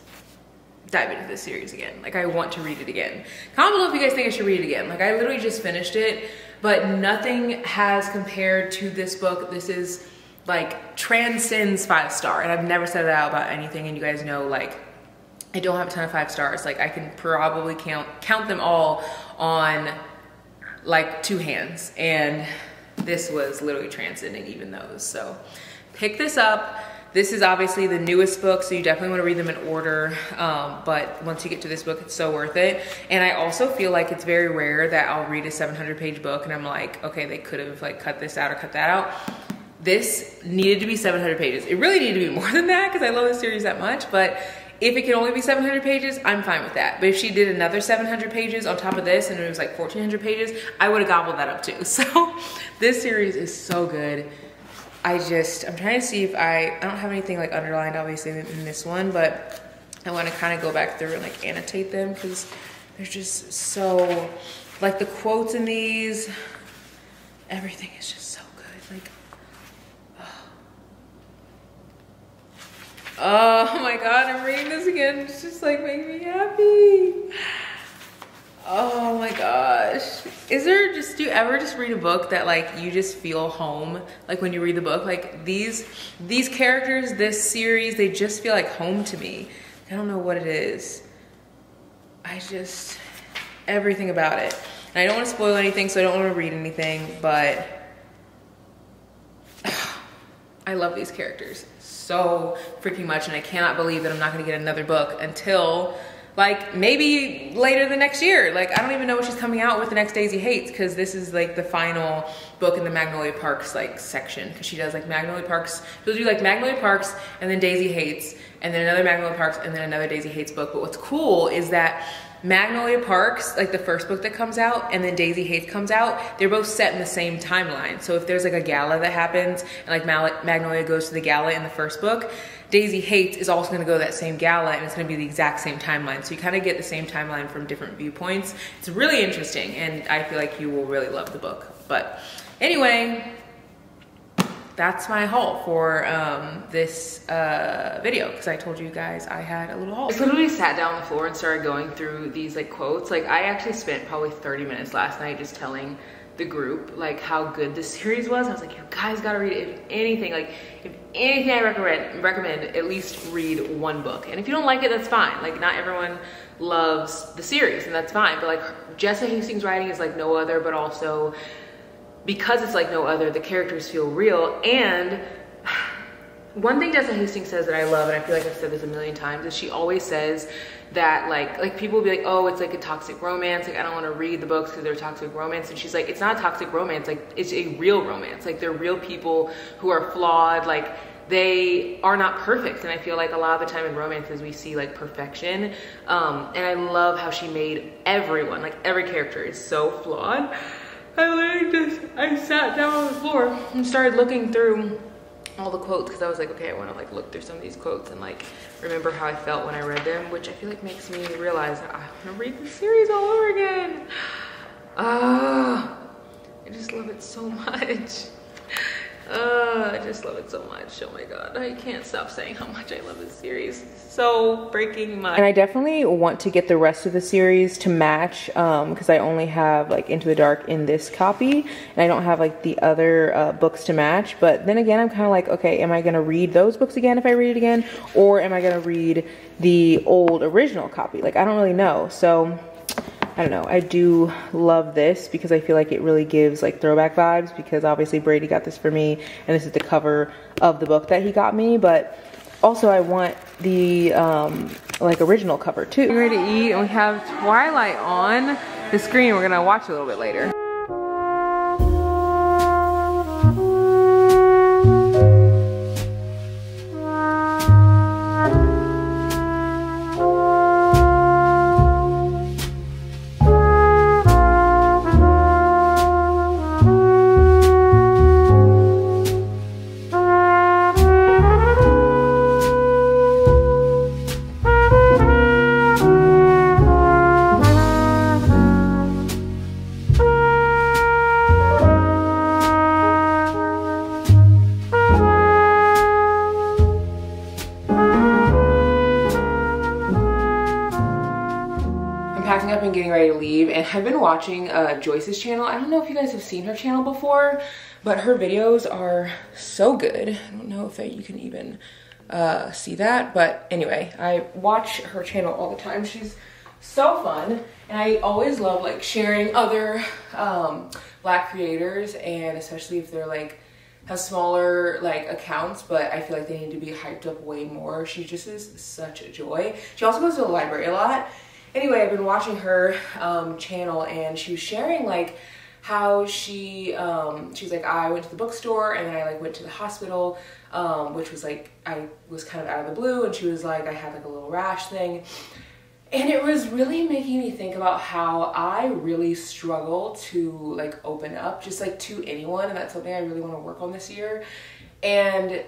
dive into this series again. Like I want to read it again. Comment below if you guys think I should read it again. Like I literally just finished it but nothing has compared to this book. This is like transcends five star and I've never said that out about anything and you guys know like I don't have a ton of five stars. Like I can probably count count them all on like two hands and this was literally transcending even those. So pick this up. This is obviously the newest book, so you definitely want to read them in order. Um, but once you get to this book, it's so worth it. And I also feel like it's very rare that I'll read a 700 page book and I'm like, okay, they could have like cut this out or cut that out. This needed to be 700 pages. It really needed to be more than that because I love the series that much. But if it can only be 700 pages, I'm fine with that. But if she did another 700 pages on top of this and it was like 1400 pages, I would have gobbled that up too. So this series is so good. I just, I'm trying to see if I, I don't have anything like underlined obviously in this one, but I want to kind of go back through and like annotate them because they're just so, like the quotes in these, everything is just so good. Like, oh. oh my God, I'm reading this again. It's just like making me happy. Oh my gosh. is there just do you ever just read a book that like you just feel home? Like when you read the book like these these characters this series they just feel like home to me. I don't know what it is. I just everything about it. And i don't want to spoil anything so i don't want to read anything but i love these characters so freaking much and i cannot believe that i'm not going to get another book until like maybe later the next year. Like I don't even know what she's coming out with the next Daisy Haites because this is like the final book in the Magnolia Parks like section because she does like Magnolia Parks. She'll do like Magnolia Parks and then Daisy Haites and then another Magnolia Parks and then another Daisy Hates book. But what's cool is that Magnolia Parks, like the first book that comes out, and then Daisy Haites comes out, they're both set in the same timeline. So if there's like a gala that happens, and like Magnolia goes to the gala in the first book, Daisy Haites is also gonna go to that same gala and it's gonna be the exact same timeline. So you kind of get the same timeline from different viewpoints. It's really interesting and I feel like you will really love the book. But anyway, that's my haul for um, this uh, video because I told you guys I had a little haul. I literally sat down on the floor and started going through these like quotes. Like I actually spent probably 30 minutes last night just telling the group like how good this series was. I was like, you guys gotta read it. If anything, like if anything I recommend, recommend at least read one book. And if you don't like it, that's fine. Like not everyone loves the series and that's fine. But like Jessa Hastings writing is like no other, but also because it's like no other, the characters feel real. And one thing Jessa Hastings says that I love, and I feel like I've said this a million times, is she always says that like like people will be like, oh, it's like a toxic romance. Like I don't want to read the books because they're toxic romance. And she's like, it's not a toxic romance. Like it's a real romance. Like they're real people who are flawed. Like they are not perfect. And I feel like a lot of the time in romances we see like perfection. Um, and I love how she made everyone, like every character is so flawed. I literally just I sat down on the floor and started looking through all the quotes because I was like, okay, I want to like look through some of these quotes and like remember how I felt when I read them, which I feel like makes me realize I want to read the series all over again. Ah, I just love it so much. Uh, I just love it so much. Oh my god, I can't stop saying how much I love this series. So freaking much. And I definitely want to get the rest of the series to match because um, I only have like Into the Dark in this copy and I don't have like the other uh, books to match. But then again, I'm kind of like, okay, am I going to read those books again if I read it again? Or am I going to read the old original copy? Like, I don't really know. So I don't know. I do love this because I feel like it really gives like throwback vibes because obviously Brady got this for me and this is the cover of the book that he got me. But also I want the um, like original cover too. We're ready to eat and we have Twilight on the screen. We're gonna watch a little bit later. Joyce's channel. I don't know if you guys have seen her channel before, but her videos are so good. I don't know if you can even uh, see that, but anyway, I watch her channel all the time. She's so fun, and I always love like sharing other um, black creators, and especially if they're like have smaller like accounts, but I feel like they need to be hyped up way more. She just is such a joy. She also goes to the library a lot, anyway, I've been watching her um, channel and she was sharing like how she um, she was like I went to the bookstore and then I like went to the hospital um, which was like I was kind of out of the blue and she was like I had like a little rash thing. And it was really making me think about how I really struggle to like open up just like to anyone and that's something I really want to work on this year. And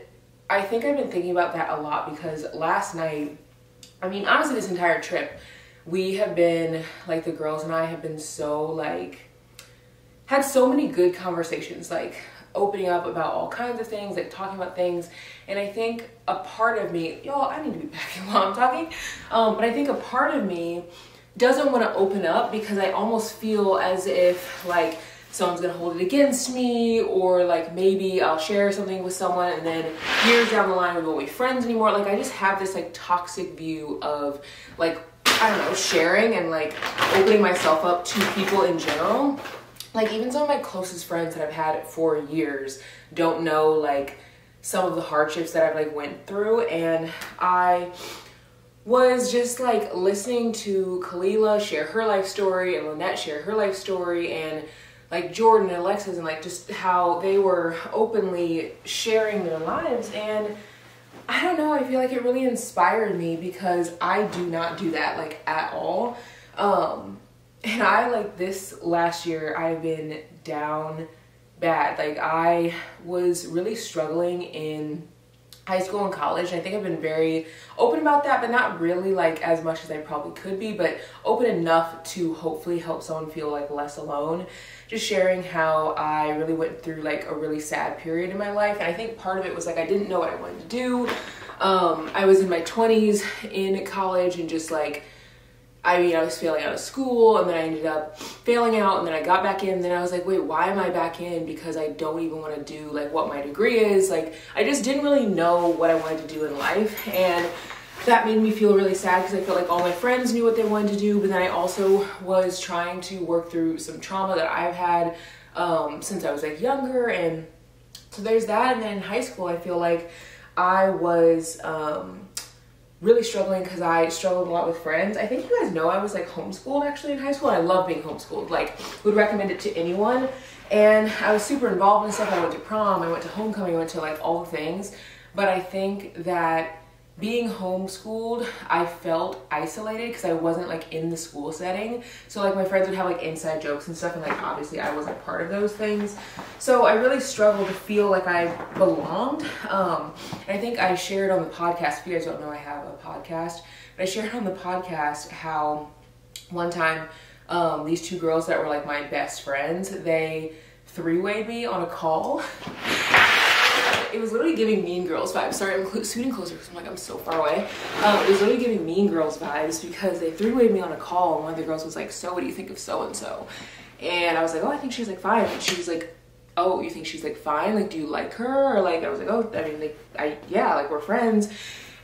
I think I've been thinking about that a lot because last night I mean honestly this entire trip we have been like the girls and I have been so like had so many good conversations like opening up about all kinds of things like talking about things and I think a part of me y'all I need to be back while I'm talking um, but I think a part of me doesn't want to open up because I almost feel as if like someone's gonna hold it against me or like maybe I'll share something with someone and then years down the line we won't be friends anymore. Like I just have this like toxic view of like I don't know, sharing and like opening myself up to people in general. Like even some of my closest friends that I've had for years don't know like some of the hardships that I've like went through and I was just like listening to Khalilah share her life story and Lynette share her life story and like Jhordan and Alexis and like just how they were openly sharing their lives and I don't know, I feel like it really inspired me because I do not do that like at all. Um and I like this last year I've been down bad. Like I was really struggling in high school and college. I think I've been very open about that, but not really like as much as I probably could be, but open enough to hopefully help someone feel like less alone. Just sharing how I really went through like a really sad period in my life. And I think part of it was like I didn't know what I wanted to do. Um, I was in my 20s in college and just like I mean, I was failing out of school and then I ended up failing out and then I got back in and then I was like, wait, why am I back in? Because I don't even want to do like what my degree is. Like, I just didn't really know what I wanted to do in life. And that made me feel really sad because I felt like all my friends knew what they wanted to do. But then I also was trying to work through some trauma that I've had um, since I was like younger. And so there's that. And then in high school, I feel like I was, um, really struggling because I struggled a lot with friends. I think you guys know I was like homeschooled actually in high school. I love being homeschooled. Like would recommend it to anyone. And I was super involved in stuff. I went to prom, I went to homecoming, I went to like all the things. But I think that being homeschooled, I felt isolated because I wasn't like in the school setting. So like my friends would have like inside jokes and stuff and like obviously I wasn't part of those things. So I really struggled to feel like I belonged. Um, and I think I shared on the podcast, if you guys don't know I have a podcast, but I shared on the podcast how one time um, these two girls that were like my best friends, they three-wayed me on a call. It was literally giving Mean Girls vibes. Sorry, I'm cl- closer because I'm like, I'm so far away. Um, it was literally giving Mean Girls vibes because they three-wayed me on a call and one of the girls was like, so what do you think of so-and-so? And I was like, oh, I think she's like fine. And she was like, oh, you think she's like fine? Like, do you like her? Or like, I was like, oh, I mean, like, I, yeah, like we're friends.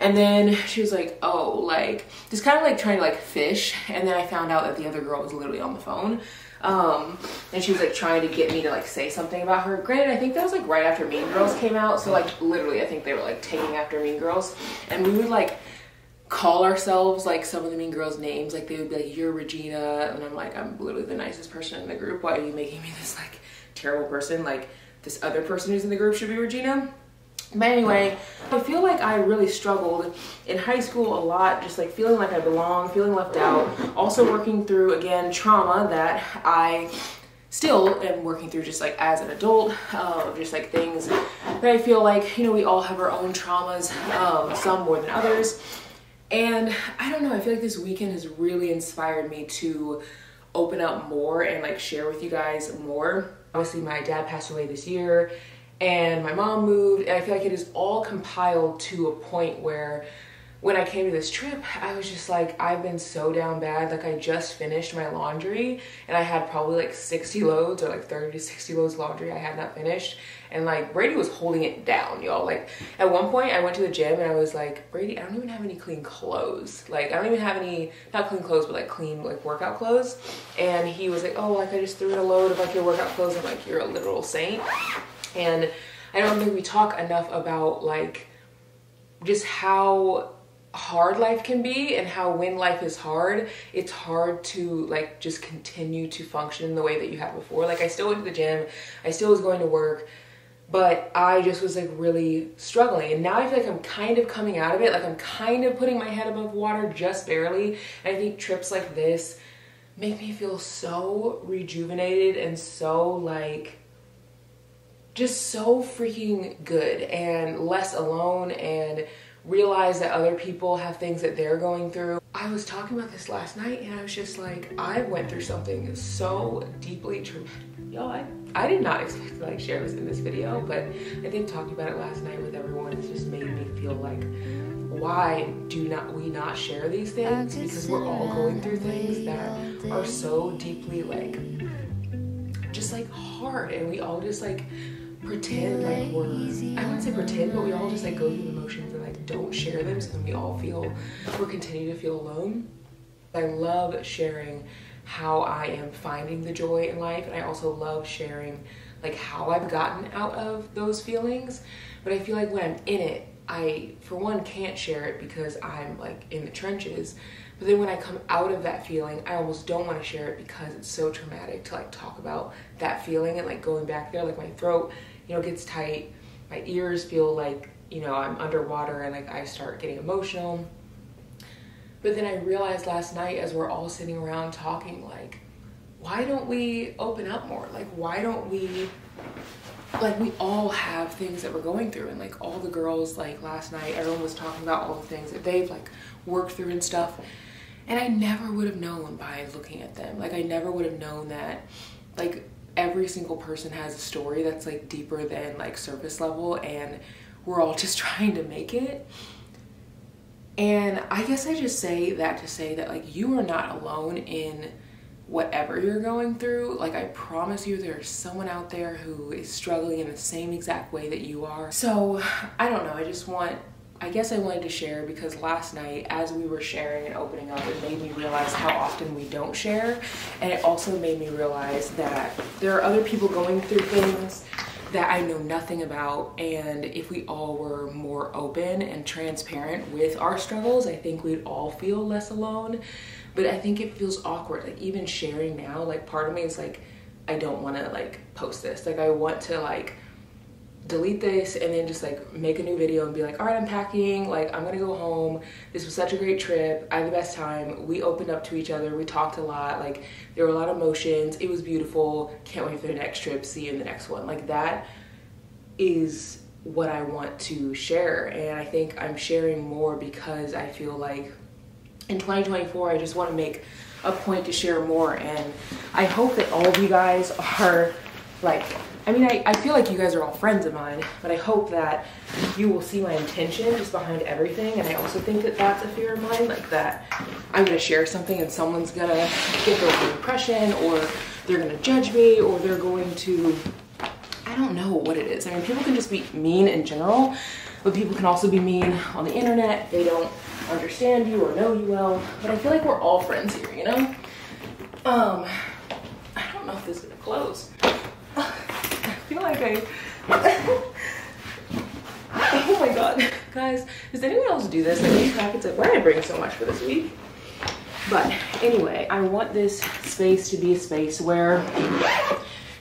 And then she was like, oh, like, just kind of like trying to like fish. And then I found out that the other girl was literally on the phone. Um, and she was like trying to get me to like say something about her. Granted, I think that was like right after Mean Girls came out. So like literally, I think they were like taking after Mean Girls. And we would like call ourselves like some of the Mean Girls names. Like they would be like, you're Regina. And I'm like, I'm literally the nicest person in the group. Why are you making me this like terrible person? Like this other person who's in the group should be Regina. But anyway, I feel like I really struggled in high school a lot, just like feeling like I belong, feeling left out. Also working through, again, trauma that I still am working through just like as an adult, uh, just like things that I feel like, you know, we all have our own traumas, um, some more than others. And I don't know, I feel like this weekend has really inspired me to open up more and like share with you guys more. Obviously, my dad passed away this year and my mom moved and I feel like it is all compiled to a point where when I came to this trip, I was just like, I've been so down bad. Like I just finished my laundry and I had probably like 60 hmm. loads or like 30 to 60 loads laundry I had not finished. And like Brady was holding it down, y'all. Like at one point I went to the gym and I was like, Brady, I don't even have any clean clothes. Like I don't even have any, not clean clothes, but like clean like workout clothes. And he was like, oh, like I just threw in a load of like your workout clothes. I'm like, you're a literal saint. And I don't think we talk enough about like just how hard life can be and how when life is hard it's hard to like just continue to function the way that you had before. Like i still went to the gym. I still was going to work. But i just was like really struggling. And now i feel like i'm kind of coming out of it. Like i'm kind of putting my head above water just barely. And i think trips like this make me feel so rejuvenated and so like just so freaking good and less alone and realize that other people have things that they're going through. I was talking about this last night and I was just like, I went through something so deeply traumatic. Y'all, I, I did not expect to like share this in this video, but I think talking about it last night with everyone has just made me feel like why do not we not share these things? Because we're all going through things that are so deeply like just like hard and we all just like pretend like we're I wouldn't say pretend, but we all just like go through the motions and like don't share them so then we all feel we're continuing to feel alone. I love sharing how I am finding the joy in life and I also love sharing like how I've gotten out of those feelings. But I feel like when I'm in it, I for one can't share it because I'm like in the trenches. But then when I come out of that feeling, I almost don't want to share it because it's so traumatic to like talk about that feeling and like going back there like my throat, you know, gets tight. My ears feel like, you know, I'm underwater and like I start getting emotional. But then I realized last night as we're all sitting around talking like why don't we open up more? Like why don't we like we all have things that we're going through and like all the girls like last night everyone was talking about all the things that they've like worked through and stuff and i never would have known by looking at them like i never would have known that like every single person has a story that's like deeper than like surface level and we're all just trying to make it. And i guess i just say that to say that like you are not alone in whatever you're going through, like I promise you there's someone out there who is struggling in the same exact way that you are. So I don't know, I just want, I guess I wanted to share because last night as we were sharing and opening up, it made me realize how often we don't share. And it also made me realize that there are other people going through things that I know nothing about. And if we all were more open and transparent with our struggles, I think we'd all feel less alone but I think it feels awkward. Like even sharing now, like part of me is like, I don't want to like post this. Like I want to like delete this and then just like make a new video and be like, all right, I'm packing. Like I'm gonna go home. This was such a great trip. I had the best time. We opened up to each other. We talked a lot. Like there were a lot of emotions. It was beautiful. Can't wait for the next trip. See you in the next one. Like that is what I want to share. And I think I'm sharing more because I feel like in 2024, I just want to make a point to share more. And I hope that all of you guys are like, I mean, I, I feel like you guys are all friends of mine, but I hope that you will see my intention just behind everything. And I also think that that's a fear of mine, like that I'm to share something and someone's to get their impression or they're to judge me or they're going to, I don't know what it is. I mean, people can just be mean in general, but people can also be mean on the internet. They don't understand you or know you well, but I feel like we're all friends here, you know? Um, I don't know if this is gonna close. Feel like I, oh my God. Guys, does anyone else do this? Packets, like why did I bring so much for this week? But anyway, I want this space to be a space where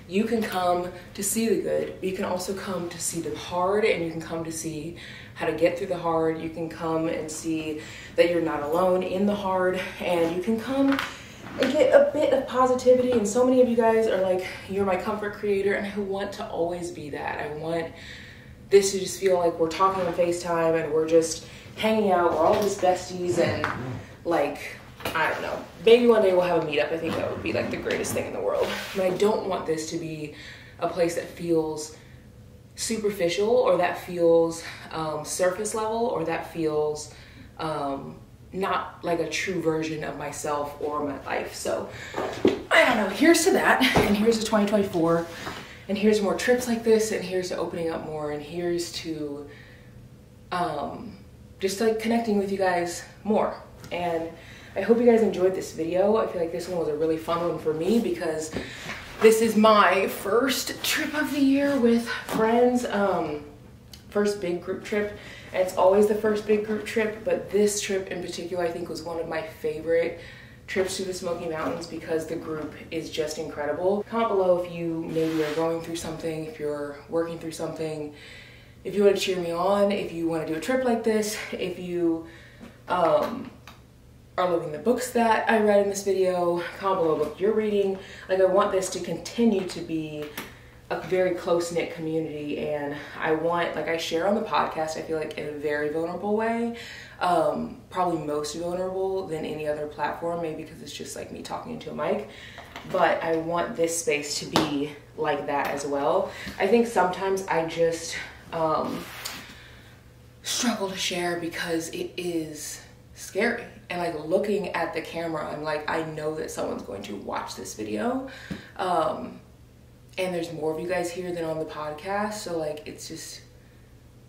you can come to see the good, you can also come to see the hard and you can come to see how to get through the hard. You can come and see that you're not alone in the hard and you can come and get a bit of positivity. And so many of you guys are like, you're my comfort creator and I want to always be that. I want this to just feel like we're talking on FaceTime and we're just hanging out. We're all just besties and like I don't know. Maybe one day we'll have a meetup. I think that would be like the greatest thing in the world. But I don't want this to be a place that feels superficial or that feels um, surface level or that feels um, not like a true version of myself or my life. So I don't know. Here's to that. And here's to 2024. And here's more trips like this. And here's to opening up more. And here's to um, just like connecting with you guys more. And I hope you guys enjoyed this video. I feel like this one was a really fun one for me because this is my first trip of the year with friends. Um, first big group trip. It's always the first big group trip, but this trip in particular I think was one of my favorite trips to the Smoky Mountains because the group is just incredible. Comment below if you maybe are going through something, if you're working through something, if you want to cheer me on, if you want to do a trip like this, if you um, are loving the books that I read in this video, comment below what you're reading. Like I want this to continue to be a very close-knit community and I want, like I share on the podcast, I feel like in a very vulnerable way, um, probably most vulnerable than any other platform, maybe because it's just like me talking into a mic, but I want this space to be like that as well. I think sometimes I just, um, struggle to share because it is scary. And like looking at the camera, I'm like, I know that someone's going to watch this video. Um, and there's more of you guys here than on the podcast. So like, it's just,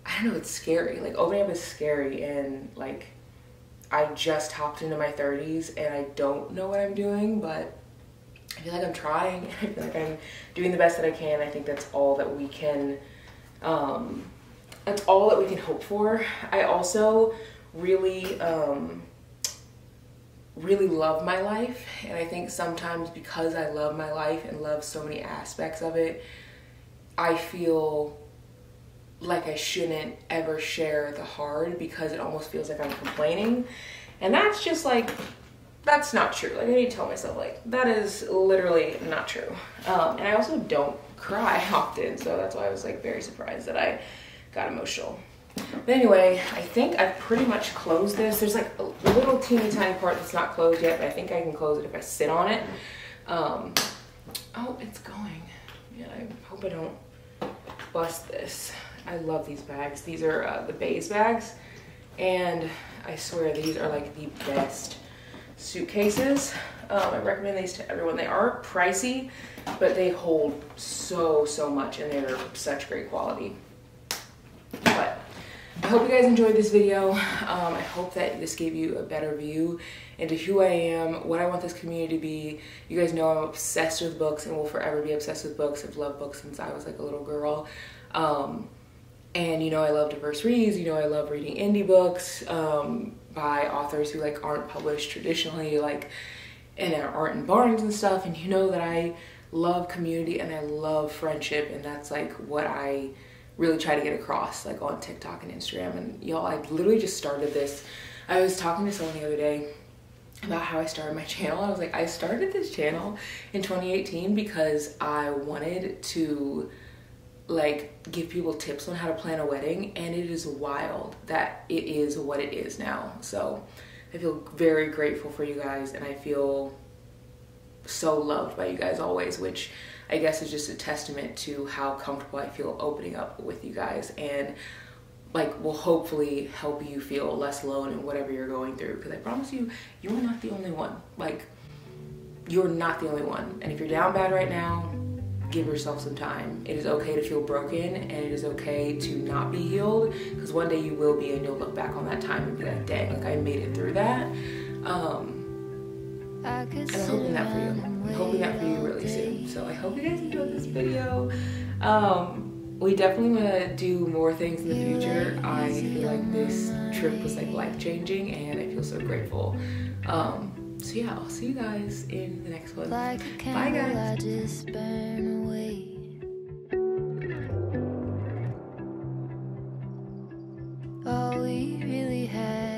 I don't know, it's scary. Like opening up is scary. And like, I just hopped into my 30s and I don't know what I'm doing, but I feel like I'm trying. I feel like I'm doing the best that I can. I think that's all that we can, um, that's all that we can hope for. I also really, um, really love my life. And I think sometimes because I love my life and love so many aspects of it, I feel like I shouldn't ever share the hard because it almost feels like I'm complaining. And that's just like, that's not true. Like I need to tell myself like, that is literally not true. Um, and I also don't cry often. So that's why I was like very surprised that I got emotional. But anyway, I think I've pretty much closed this. There's like a little teeny tiny part that's not closed yet, but I think I can close it if I sit on it. Um, oh, it's going. Yeah, I hope I don't bust this. I love these bags. These are uh, the Béis bags. And I swear these are like the best suitcases. Um, I recommend these to everyone. They are pricey, but they hold so, so much and they're such great quality. But I hope you guys enjoyed this video. Um, I hope that this gave you a better view into who I am, what I want this community to be. You guys know I'm obsessed with books and will forever be obsessed with books. I've loved books since I was like a little girl. Um, and you know I love diverse reads, you know I love reading indie books um, by authors who like aren't published traditionally like and aren't in Barnes and stuff and you know that I love community and I love friendship and that's like what I really try to get across like on TikTok and Instagram. And y'all I literally just started this. I was talking to someone the other day about how I started my channel. I was like I started this channel in 2018 because I wanted to like give people tips on how to plan a wedding and it is wild that it is what it is now. So i feel very grateful for you guys and i feel so loved by you guys always which i guess is just a testament to how comfortable i feel opening up with you guys and like will hopefully help you feel less alone in whatever you're going through because i promise you you're not the only one like you're not the only one and if you're down bad right now give yourself some time. It is okay to feel broken and it is okay to not be healed because one day you will be and you'll look back on that time and be like, dang, like I made it through that. Um, and I'm hoping that for you. I'm hoping that for you really soon. So I hope you guys enjoyed this video. Um, we definitely want to do more things in the future. I feel like this trip was like life changing and I feel so grateful. Um, so yeah, I'll see you guys in the next one. Like Bye guys. all we really had.